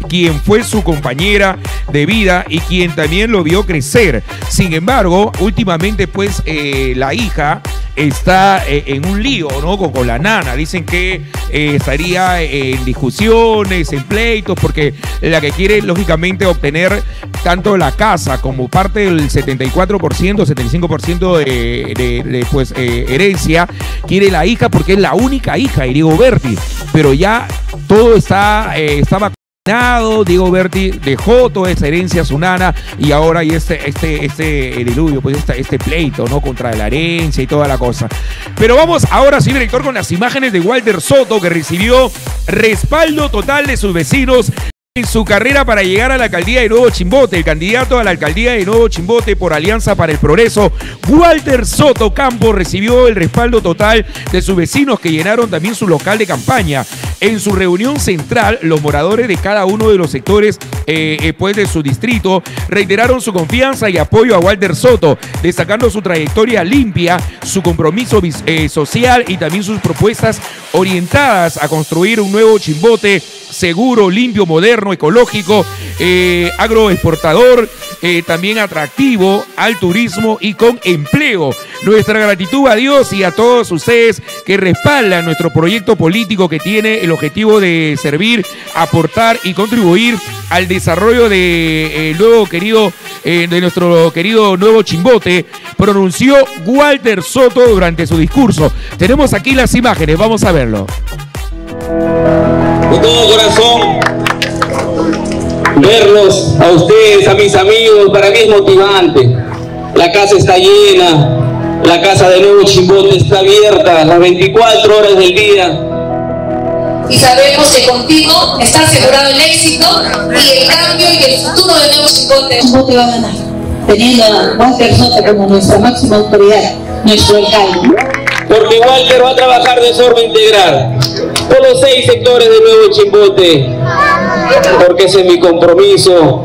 quien fue su compañera de vida y quien también lo vio crecer. Sin embargo, últimamente pues eh, la hija está eh, en un lío, ¿no? Con, con la nana. Dicen que eh, estaría en discusiones, en pleitos, porque la que quiere, lógicamente, obtener tanto la casa como parte del 74%, 75% de, de, de, pues, eh, herencia, quiere la hija porque es la única hija de Diego Berti. Pero ya todo está, eh, estaba Diego Berti dejó toda esa herencia a su nana y ahora hay este, este, este diluvio, pues este, este pleito, ¿no? Contra la herencia y toda la cosa. Pero vamos ahora sí, director, con las imágenes de Walter Soto, que recibió respaldo total de sus vecinos su carrera para llegar a la alcaldía de Nuevo Chimbote, el candidato a la alcaldía de Nuevo Chimbote por Alianza para el Progreso, Walter Soto Campos recibió el respaldo total de sus vecinos que llenaron también su local de campaña. En su reunión central, los moradores de cada uno de los sectores eh, eh, pues de su distrito reiteraron su confianza y apoyo a Walter Soto, destacando su trayectoria limpia, su compromiso eh, social y también sus propuestas orientadas a construir un nuevo Chimbote seguro, limpio, moderno, ecológico, eh, agroexportador, eh, también atractivo al turismo y con empleo. Nuestra gratitud a Dios y a todos ustedes que respaldan nuestro proyecto político que tiene el objetivo de servir, aportar y contribuir al desarrollo de eh, nuevo querido de nuestro querido nuevo Chimbote, pronunció Walter Soto durante su discurso. Tenemos aquí las imágenes, vamos a verlo. De todo corazón, verlos a ustedes, a mis amigos, para mí es motivante. La casa está llena, la casa de Nuevo Chimbote está abierta las 24 horas del día. Y sabemos que contigo está asegurado el éxito y el cambio y el futuro de Nuevo Chimbote. Chimbote va a ganar, teniendo a Walter Soto como nuestra máxima autoridad, nuestro alcalde. Porque Walter va a trabajar de forma integral por los seis sectores de Nuevo Chimbote, porque ese es mi compromiso,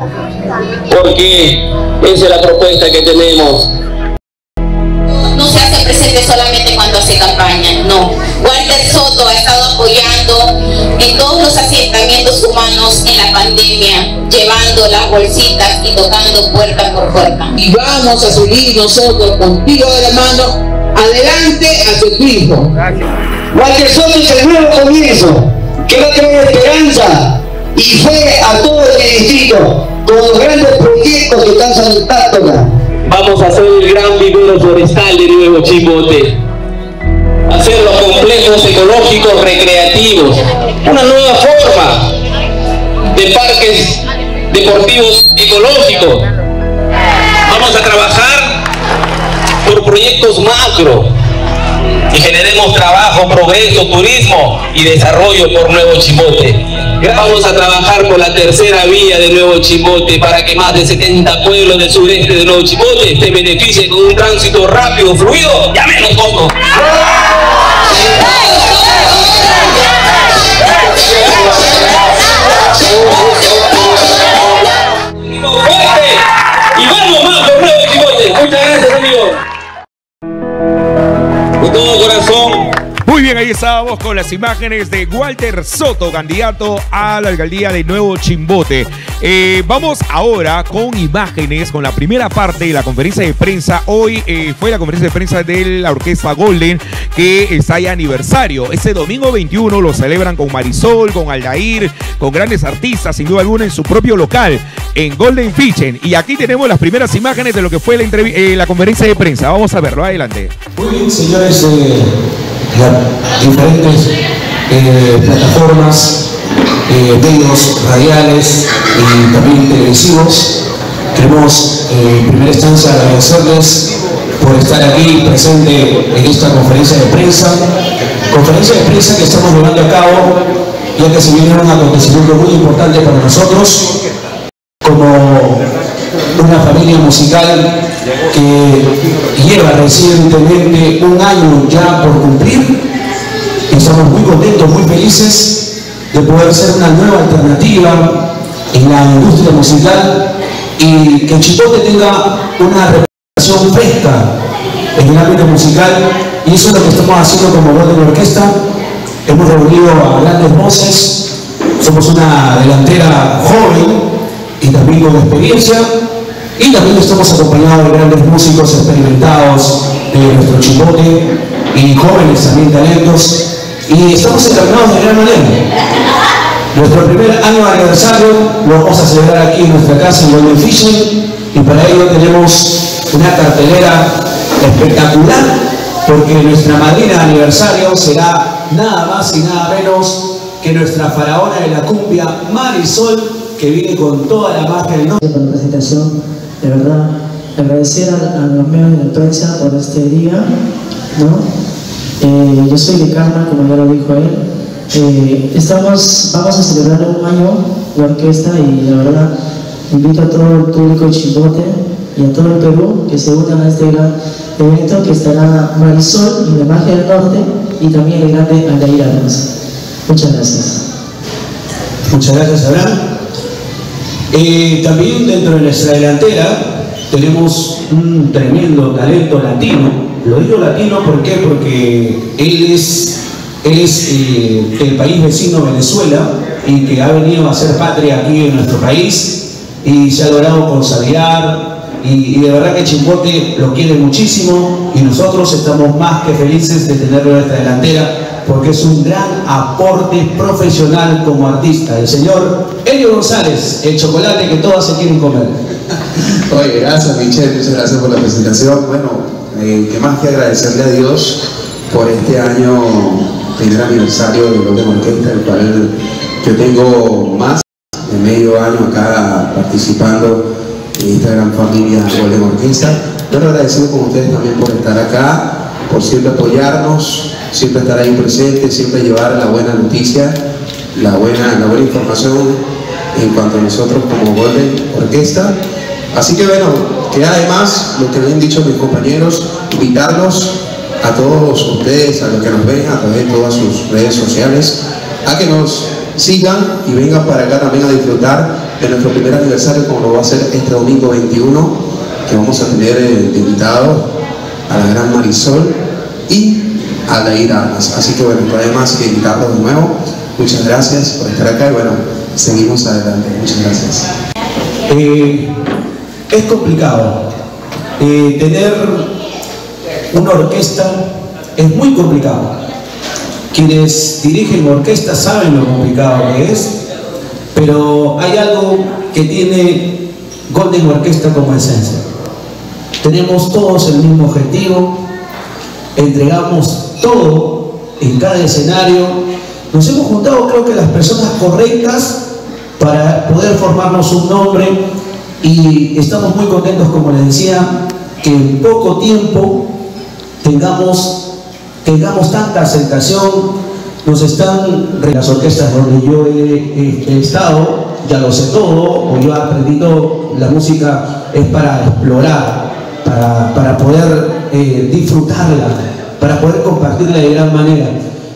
porque esa es la propuesta que tenemos. No se hace presente solamente cuando hace campaña, no. Walter Soto ha estado apoyando en todos los asentamientos humanos en la pandemia, llevando las bolsitas y tocando puerta por puerta. Y vamos a seguir nosotros contigo de la mano adelante hacia tu hijo. Walter Soto es el nuevo comienzo que va a traer esperanza y fe a todo el distrito con los grandes proyectos que están saltando. Vamos a hacer el gran vivero forestal de Nuevo Chimbote. Hacer los complejos ecológicos recreativos. Una nueva forma de parques deportivos ecológicos. Vamos a trabajar por proyectos macro y generemos trabajo, progreso, turismo y desarrollo por Nuevo Chimbote. Vamos a trabajar por la tercera vía de Nuevo Chimbote para que más de 70 pueblos del sureste de Nuevo Chimbote se beneficien con un tránsito rápido, fluido y a menos costo. Ahí estábamos con las imágenes de Walter Soto, candidato a la alcaldía de Nuevo Chimbote. Eh, vamos ahora con imágenes, con la primera parte de la conferencia de prensa. Hoy eh, fue la conferencia de prensa de la Orquesta Golden, que está ya aniversario. Ese domingo 21 lo celebran con Marisol, con Aldair, con grandes artistas, sin duda alguna, en su propio local, en Golden Kitchen. Y aquí tenemos las primeras imágenes de lo que fue la, eh, conferencia de prensa. Vamos a verlo, adelante. Muy bien, señores las diferentes eh, plataformas, eh, medios radiales y también televisivos. Queremos eh, en primera instancia agradecerles por estar aquí presente en esta conferencia de prensa. Conferencia de prensa que estamos llevando a cabo ya que se viene un acontecimiento muy importante para nosotros como una familia musical que lleva recientemente un año ya por cumplir y estamos muy contentos, muy felices de poder ser una nueva alternativa en la industria musical y que Chipote tenga una representación fresca en el ámbito musical. Y eso es lo que estamos haciendo como Golden Orquesta. Hemos reunido a grandes voces, somos una delantera joven y también con experiencia y también estamos acompañados de grandes músicos experimentados de nuestro chipote y jóvenes también talentos y estamos encaminados de gran manera. Nuestro primer año de aniversario lo vamos a celebrar aquí en nuestra casa en Golden Fishing y para ello tenemos una cartelera espectacular porque nuestra madrina de aniversario será nada más y nada menos que nuestra faraona de la cumbia Marisol que viene con toda la magia del norte. De verdad, agradecer a, a los medios de prensa por este día, ¿no? Eh, yo soy de Karma, como ya lo dijo él. Eh, estamos, vamos a celebrar un año la orquesta y la verdad invito a todo el público de Chimbote y a todo el Perú que se unan a este gran evento que estará Marisol y la magia del norte y también el grande Aldair. Muchas gracias. Muchas gracias, Abraham. Eh, también dentro de nuestra delantera tenemos un tremendo talento latino. Lo digo latino ¿por porque él es, es eh, del país vecino Venezuela y que ha venido a hacer patria aquí en nuestro país y se ha logrado consolidar y, de verdad que Chimbote lo quiere muchísimo y nosotros estamos más que felices de tenerlo en nuestra delantera porque es un gran aporte profesional como artista. El señor Elio González, el chocolate que todas se quieren comer. Oye, gracias Michelle, muchas gracias por la presentación. Bueno, eh, qué más que agradecerle a Dios por este año, primer aniversario de Golden Orquesta, el cual yo tengo más de medio año acá participando esta gran familia Golden Orquesta. Pero agradecido con ustedes también por estar acá, por siempre apoyarnos, siempre estar ahí presente, siempre llevar la buena noticia, la buena, la buena información en cuanto a nosotros como Golden Orquesta. Así que bueno, que además, lo que me han dicho mis compañeros, invitarlos a todos ustedes, a los que nos ven a través de todas sus redes sociales, a que nos sigan y vengan para acá también a disfrutar de nuestro primer aniversario como lo va a ser este domingo 21, que vamos a tener eh, de invitado a la gran Marisol y a Dair Armas. Así que bueno, no hay más que invitarlos de nuevo. Muchas gracias por estar acá y bueno, seguimos adelante. Muchas gracias. Eh, es complicado. Eh, tener una orquesta es muy complicado. Quienes dirigen orquesta saben lo complicado que es, pero hay algo que tiene Golden Orquesta como esencia. Tenemos todos el mismo objetivo, entregamos todo en cada escenario. Nos hemos juntado creo que las personas correctas para poder formarnos un nombre y estamos muy contentos, como les decía, que en poco tiempo tengamos, tengamos tanta aceptación. Nos están las orquestas donde yo he, estado, ya lo sé todo, o yo he aprendido, la música es para explorar, para, para poder eh, disfrutarla, para poder compartirla de gran manera.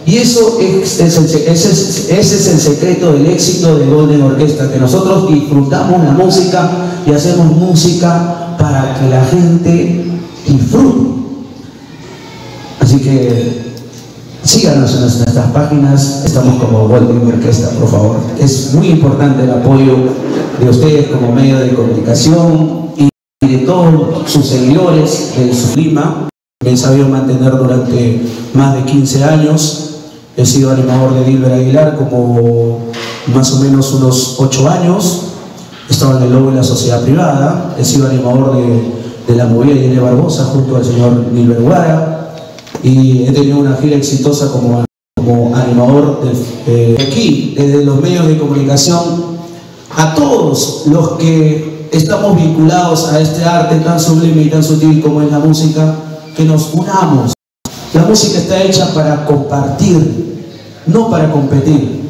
Y eso es, es el- es, ese es el secreto del éxito de Golden Orquesta, que nosotros disfrutamos la música y hacemos música para que la gente disfrute. Así que Síganos en nuestras páginas, estamos como Golden Orquesta, por favor. Es muy importante el apoyo de ustedes como medio de comunicación y de todos sus seguidores de su clima. Me he sabido mantener durante más de 15 años. He sido animador de Dilber Aguilar como más o menos unos 8 años. He estado en el Lobo de la Sociedad Privada. He sido animador de, de la movida Irene Barbosa junto al señor Dilber Guara y he tenido una gira exitosa como, como animador de, aquí, desde los medios de comunicación, a todos los que estamos vinculados a este arte tan sublime y tan sutil como es la música, que nos unamos. La música está hecha para compartir, no para competir.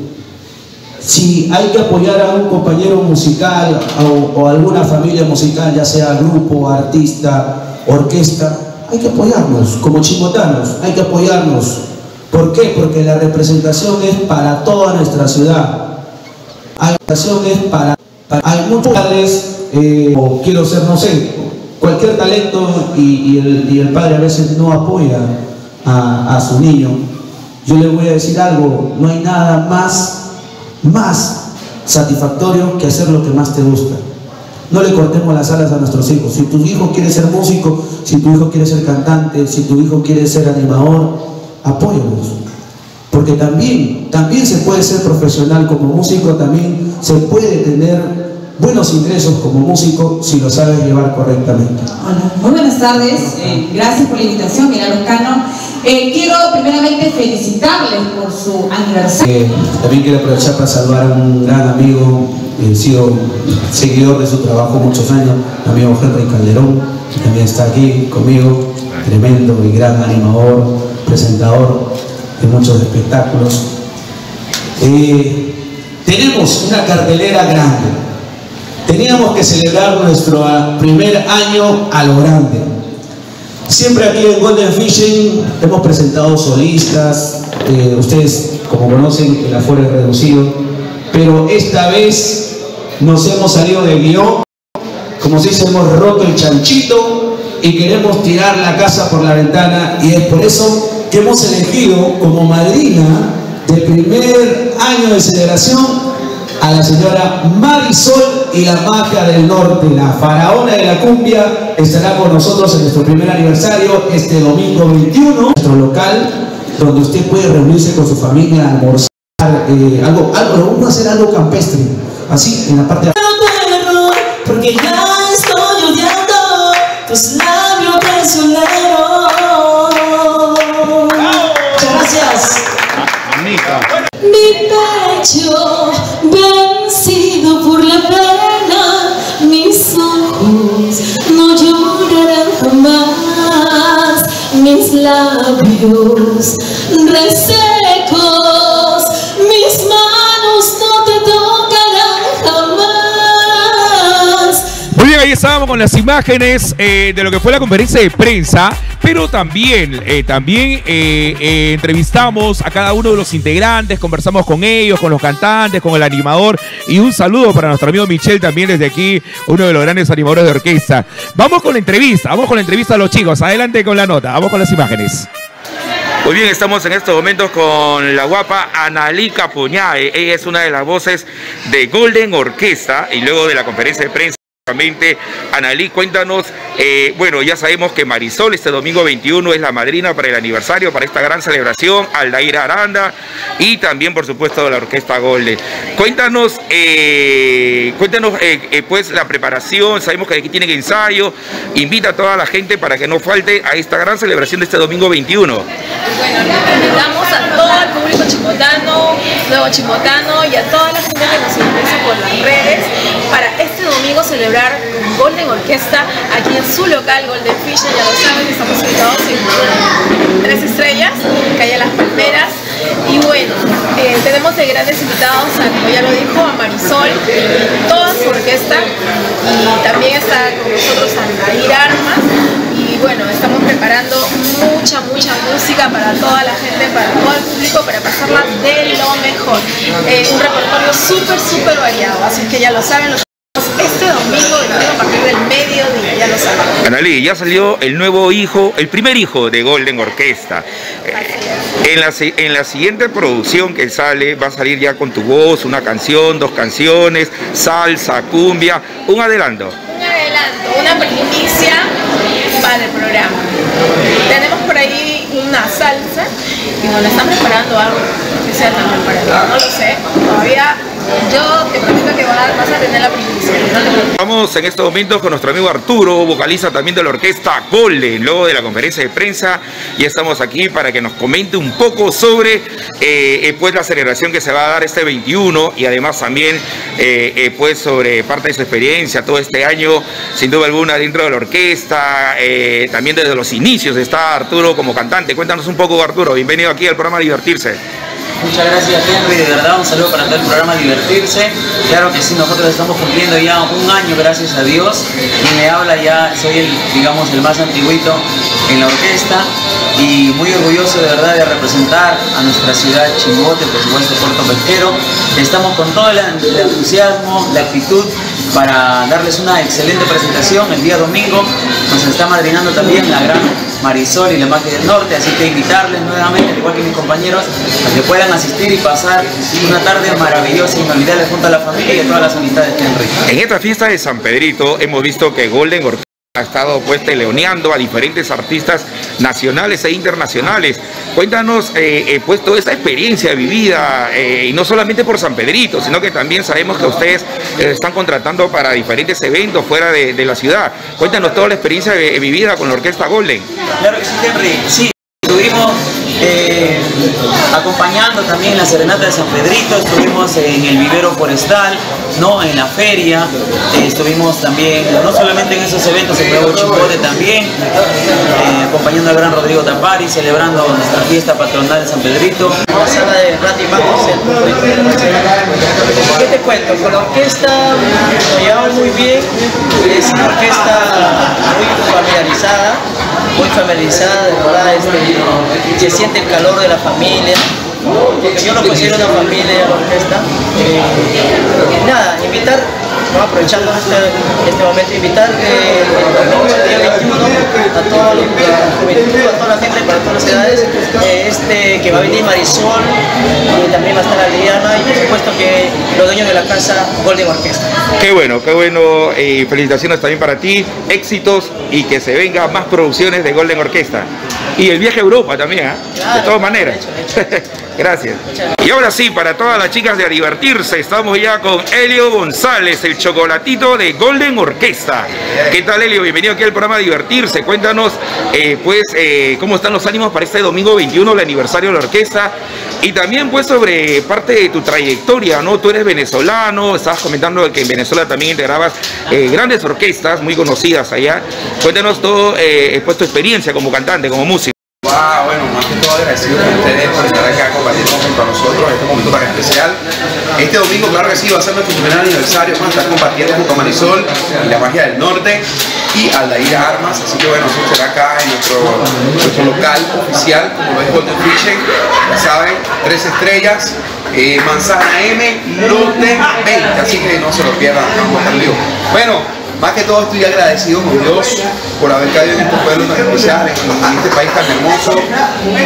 Si hay que apoyar a un compañero musical o, o alguna familia musical, ya sea grupo, artista, orquesta, hay que apoyarnos, como chimotanos, hay que apoyarnos. ¿Por qué? Porque la representación es para toda nuestra ciudad. La representación es para, hay muchos padres, eh, o quiero ser, no sé, cualquier talento y, el, padre a veces no apoya a, a su niño. Yo le voy a decir algo, no hay nada más, más satisfactorio que hacer lo que más te gusta. No le cortemos las alas a nuestros hijos. Si tu hijo quiere ser músico, si tu hijo quiere ser cantante, si tu hijo quiere ser animador, apóyalos. Porque también, también se puede ser profesional como músico, también se puede tener buenos ingresos como músico si lo sabes llevar correctamente. Hola, muy buenas tardes. Eh, gracias por la invitación, Mira Cano. Eh, quiero primeramente felicitarles por su aniversario. Eh, también quiero aprovechar para saludar a un gran amigo, he sido seguidor de su trabajo muchos años, mi amigo Henry Calderón, que también está aquí conmigo, tremendo y gran animador, presentador de muchos espectáculos. Eh, tenemos una cartelera grande. Teníamos que celebrar nuestro primer año a lo grande. Siempre aquí en Golden Fishing hemos presentado solistas, eh, ustedes como conocen el aforo es reducido, pero esta vez nos hemos salido de guion, como si hemos roto el chanchito y queremos tirar la casa por la ventana. Y es por eso que hemos elegido como madrina del primer año de celebración a la señora Marisol y la magia del norte, la faraona de la cumbia, estará con nosotros en nuestro primer aniversario este domingo 21, nuestro local, donde usted puede reunirse con su familia, almorzar, eh, algo, algo, vamos a hacer algo campestre, así, en la parte de... Porque ya estoy odiando tus labios traicioneros. Muchas gracias. Mi pecho vencido por la pena, mis ojos no llorarán jamás, mis labios resecos, ahí estábamos con las imágenes eh, de lo que fue la conferencia de prensa, pero también, eh, también eh, entrevistamos a cada uno de los integrantes, conversamos con ellos, con los cantantes, con el animador y un saludo para nuestro amigo Michel también desde aquí, uno de los grandes animadores de orquesta. Vamos con la entrevista, vamos con la entrevista a los chicos, adelante con la nota, vamos con las imágenes. Muy bien, estamos en estos momentos con la guapa Analí Capuñae. Ella es una de las voces de Golden Orquesta y luego de la conferencia de prensa. Analí, cuéntanos, eh, bueno, ya sabemos que Marisol este domingo 21 es la madrina para el aniversario, para esta gran celebración, Aldair Aranda y también, por supuesto, la Orquesta Golden. Cuéntanos, eh, cuéntanos, eh, pues, la preparación, sabemos que aquí tienen ensayo, invita a toda la gente para que no falte a esta gran celebración de este domingo 21. Bueno, invitamos a todo el público chimotano, nuevo chimotano y a toda la gente que nos interesa por las redes para este domingo celebrar Golden Orquesta aquí en su local Golden Fisher, ya lo saben, estamos ubicados en Tres Estrellas, calle Las Palmeras. Y bueno, eh, tenemos de grandes invitados, a, como ya lo dijo, a Marisol toda su orquesta. Y también está con nosotros Aldair Armas. Y bueno, estamos preparando mucha, mucha música para toda la gente, para todo el público, para pasarla de lo mejor. Eh, un repertorio súper, súper variado. Así que ya lo saben, los este domingo 21 a partir del mediodía, ya lo saben. Analí, ya salió el nuevo hijo, el primer hijo de Golden Orquesta. Eh, En la, en la siguiente producción que sale, va a salir ya con tu voz, una canción, dos canciones, salsa, cumbia, un adelanto. Un adelanto, una primicia para el programa. Tenemos por ahí una salsa y bueno, están preparando algo que sea también para mí. No lo sé, todavía yo te prometo que vas a, tener la primicia. Vamos en estos momentos con nuestro amigo Arturo, vocalista también de la orquesta Golden, luego de la conferencia de prensa, y estamos aquí para que nos comente un poco sobre eh, eh, pues la celebración que se va a dar este 21 y además también eh, pues sobre parte de su experiencia todo este año, sin duda alguna dentro de la orquesta, también desde los inicios está Arturo como cantante. Cuéntanos un poco Arturo, bienvenido aquí al programa Divertirse. Muchas gracias Henry, de verdad un saludo para todo el programa Divertirse. Claro que sí, nosotros estamos cumpliendo ya un año, gracias a Dios. Y me habla ya, soy el, digamos, el más antiguito en la orquesta y muy orgulloso de verdad de representar a nuestra ciudad Chimbote, por supuesto Puerto Pesquero. Estamos con todo el, el entusiasmo, la actitud para darles una excelente presentación el día domingo. Nos está madrinando también la gran Marisol y la Magia del Norte, así que invitarles nuevamente, al igual que mis compañeros, a que puedan asistir y pasar una tarde maravillosa, inolvidable junto a la familia y a todas las amistades de Henry. En esta fiesta de San Pedrito hemos visto que Golden Orquesta ha estado pues teleoneando a diferentes artistas nacionales e internacionales. Cuéntanos eh, eh, pues toda esta experiencia vivida eh, y no solamente por San Pedrito, sino que también sabemos que ustedes están contratando para diferentes eventos fuera de, de la ciudad. Cuéntanos toda la experiencia vivida con la orquesta Golden. Claro que sí, Henry. Sí, estuvimos eh, acompañando también la serenata de San Pedrito, estuvimos en el vivero forestal, no en la feria, eh, estuvimos también, no solamente en esos eventos, en Nuevo Chicote también, eh, acompañando al gran Rodrigo Tapari, celebrando nuestra fiesta patronal de San Pedrito. La sala de. ¿Qué te cuento? Con la orquesta nos llevamos muy bien, es una orquesta muy familiarizada, muy familiarizada, de verdad, este, se siente el calor de la familia, yo lo considero una familia orquesta. Eh, nada, invitar, ¿no? aprovechando este, este momento, invitar eh, el domingo, el día 21, a toda la juventud, a toda la gente, para todas las edades, eh, este, que va a venir Marisol, y también va a estar Adriana, y por supuesto que los dueños de la casa Golden Orquesta. Qué bueno, qué bueno. eh, felicitaciones también para ti, éxitos y que se vengan más producciones de Golden Orquesta. Y el viaje a Europa también, ¿ah? de todas maneras. Gracias. Y ahora sí, para todas las chicas de a divertirse, estamos ya con Elio González, el chocolatito de Golden Orquesta. ¿Qué tal, Elio? Bienvenido aquí al programa Divertirse. Cuéntanos, eh, pues, eh, cómo están los ánimos para este domingo 21, el aniversario de la orquesta. Y también, pues, sobre parte de tu trayectoria, ¿no? Tú eres venezolano, estabas comentando que en Venezuela también integrabas eh, grandes orquestas muy conocidas allá. Cuéntanos todo, pues, tu experiencia como cantante, como músico. Wow, bueno, más que todo agradecido con ustedes por estar acá compartiendo junto a nosotros en este momento tan especial. Este domingo, claro que sí, va a ser nuestro primer aniversario, vamos a estar compartiendo junto a Marisol y la magia del norte y Aldair Armas, así que bueno, eso será acá en nuestro, nuestro local oficial, como es Golden Fishing, ya saben, tres estrellas, eh, Manzana M, Lote 20, así que no se lo pierdan, vamos a estar lío. Bueno, más que todo estoy agradecido con Dios por haber caído en estos pueblos tan especiales, en este país tan hermoso.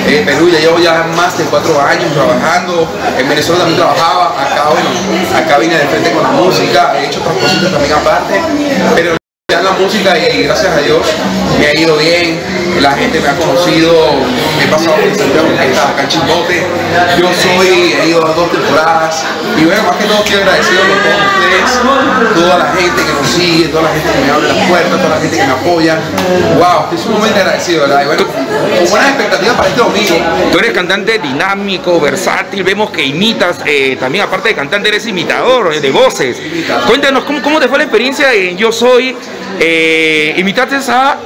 Eh, Perú ya llevo ya más de cuatro años trabajando, en Venezuela también trabajaba, acá bueno, acá vine de frente con la música, he hecho otras cositas también aparte, pero la música y gracias a Dios me ha ido bien, la gente me ha conocido, he pasado por Santiago acá Chimbote, yo soy, he ido a dos temporadas y bueno, más que todo estoy agradecido con todos ustedes, toda la gente que nos sigue, toda la gente que me abre las puertas, toda la gente que me apoya, wow, estoy sumamente agradecido, ¿verdad? Y bueno, con buenas expectativas para este domingo. Tú eres cantante dinámico, versátil, vemos que imitas, eh, también aparte de cantante eres imitador eh, de voces. Cuéntanos, ¿cómo, cómo te fue la experiencia en Yo Soy? Eh, a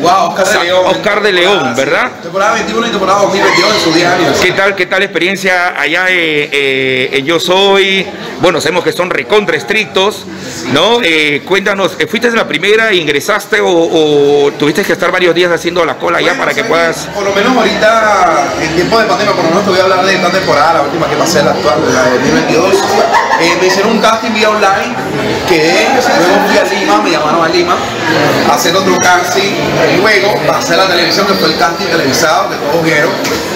Wow, Oscar de León. Oscar de León, ¿verdad? Temporada 21 y temporada 2022 en su años. ¿Qué tal, qué tal experiencia allá eh, eh, en Yo Soy? Bueno, sabemos que son recontra estrictos, ¿no? Eh, cuéntanos, ¿fuiste de la primera, ingresaste o, o tuviste que estar varios días haciendo la cola allá para que puedas... Por lo menos ahorita, en tiempo de pandemia, por lo menos te voy a hablar de esta temporada, la última que pasé, la actual, la de 2022. Eh, me hicieron un casting vía online quedé, luego fui a Lima, me llamaron a Lima a hacer otro casting, luego pasé a la televisión, que fue el casting televisado que todos vieron,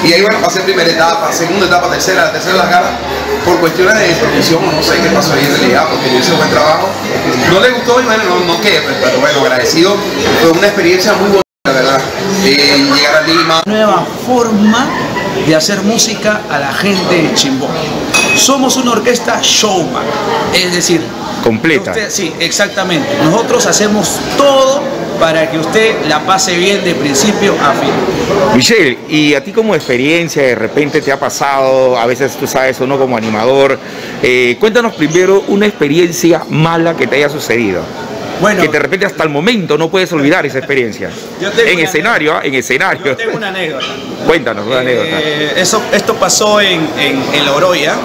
y ahí bueno, pasé primera etapa, segunda etapa, tercera, la tercera la cara, por cuestiones de profesión, no sé qué pasó ahí en realidad, porque yo hice un buen trabajo, no le gustó y bueno, no, no pues, pero bueno, agradecido, fue una experiencia muy bonita, verdad, eh, llegar a Lima. Nueva forma de hacer música a la gente de Chimbó. Somos una orquesta showman, es decir, Completa. usted- sí, exactamente. Nosotros hacemos todo para que usted la pase bien de principio a fin. Michelle, y a ti como experiencia, de repente te ha pasado, a veces tú sabes, uno como animador, eh, cuéntanos primero una experiencia mala que te haya sucedido. Bueno, que de repente hasta el momento no puedes olvidar esa experiencia. Yo tengo En escenario, ¿ah? en escenario. Yo tengo una anécdota. Cuéntanos una anécdota. Eh, eso, esto pasó en, en, en Loroya.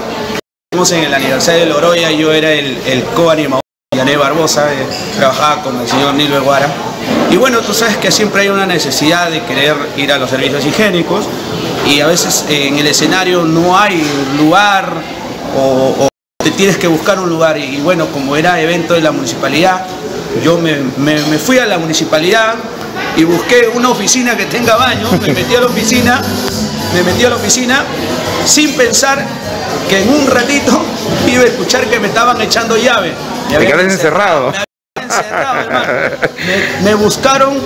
Estuvimos en el aniversario de Loroya. Yo era el, el co-animador de Yané Barbosa. eh, trabajaba con el señor Nilo Guara. Y bueno, tú sabes que siempre hay una necesidad de querer ir a los servicios higiénicos. Y a veces en el escenario no hay lugar o, o te tienes que buscar un lugar. Y, bueno, como era evento de la municipalidad, yo me, me- me fui a la municipalidad y busqué una oficina que tenga baño, me metí a la oficina, me metí a la oficina sin pensar que en un ratito iba a escuchar que me estaban echando llave. Me habían quedaste encerrado. me, me buscaron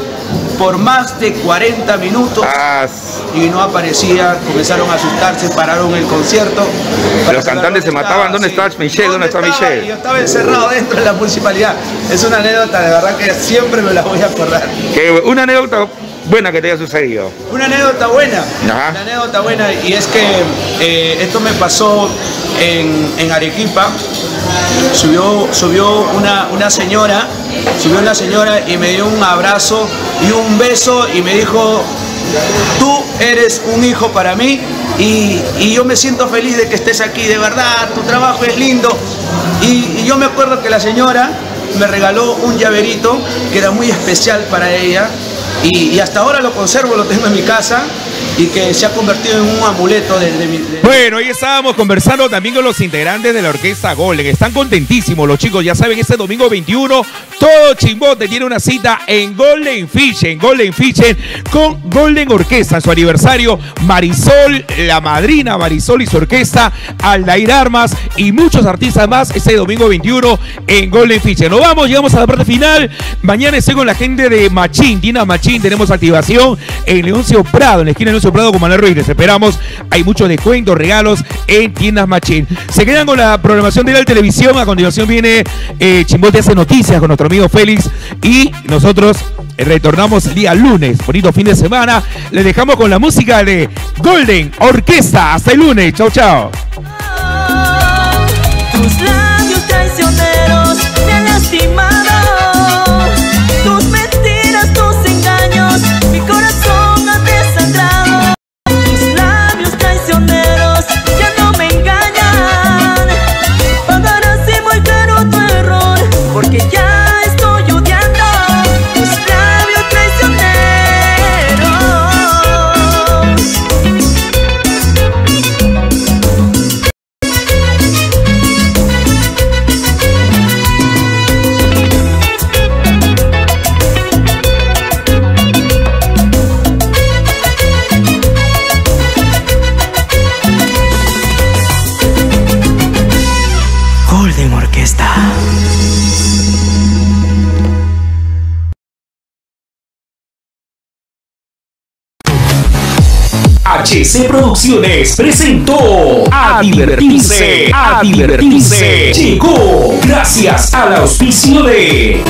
por más de 40 minutos y no aparecía, comenzaron a asustarse, pararon el concierto. Los cantantes se mataban. ¿Dónde está Michelle? ¿Dónde está Yo Michelle? estaba encerrado dentro de la municipalidad. Es una anécdota de verdad que siempre me la voy a acordar. Que una anécdota buena que te haya sucedido. Una anécdota buena. Ajá. Una anécdota buena y es que eh, esto me pasó en, en Arequipa. Subió, subió una, una señora, subió una señora y me dio un abrazo y un beso y me dijo, tú eres un hijo para mí y, y yo me siento feliz de que estés aquí, de verdad, tu trabajo es lindo. Y, y yo me acuerdo que la señora me regaló un llaverito que era muy especial para ella y, y hasta ahora lo conservo, lo tengo en mi casa y que se ha convertido en un amuleto de, de Bueno, hoy estábamos conversando también con los integrantes de la orquesta Golden. Están contentísimos los chicos, ya saben, este domingo 21, todo Chimbote tiene una cita en Golden Fish, en Golden Fish, con Golden Orquesta, su aniversario, Marisol, la madrina Marisol y su orquesta, Aldair Armas y muchos artistas más, este domingo 21 en Golden Fish. Nos vamos, llegamos a la parte final. Mañana estoy con la gente de Machín, Tina Machín, tenemos activación en Leoncio Prado, en la esquina Leoncio Prado con Manuel Ruiz. Les esperamos, hay muchos descuentos, regalos en tiendas Machín. Se quedan con la programación de la televisión. A continuación viene eh, Chimbote hace noticias con nuestro amigo Félix y nosotros retornamos el día lunes. Bonito fin de semana. Les dejamos con la música de Golden Orquesta. Hasta el lunes. Chao, chao. HC Producciones presentó a divertirse, a divertirse. Llegó gracias al auspicio de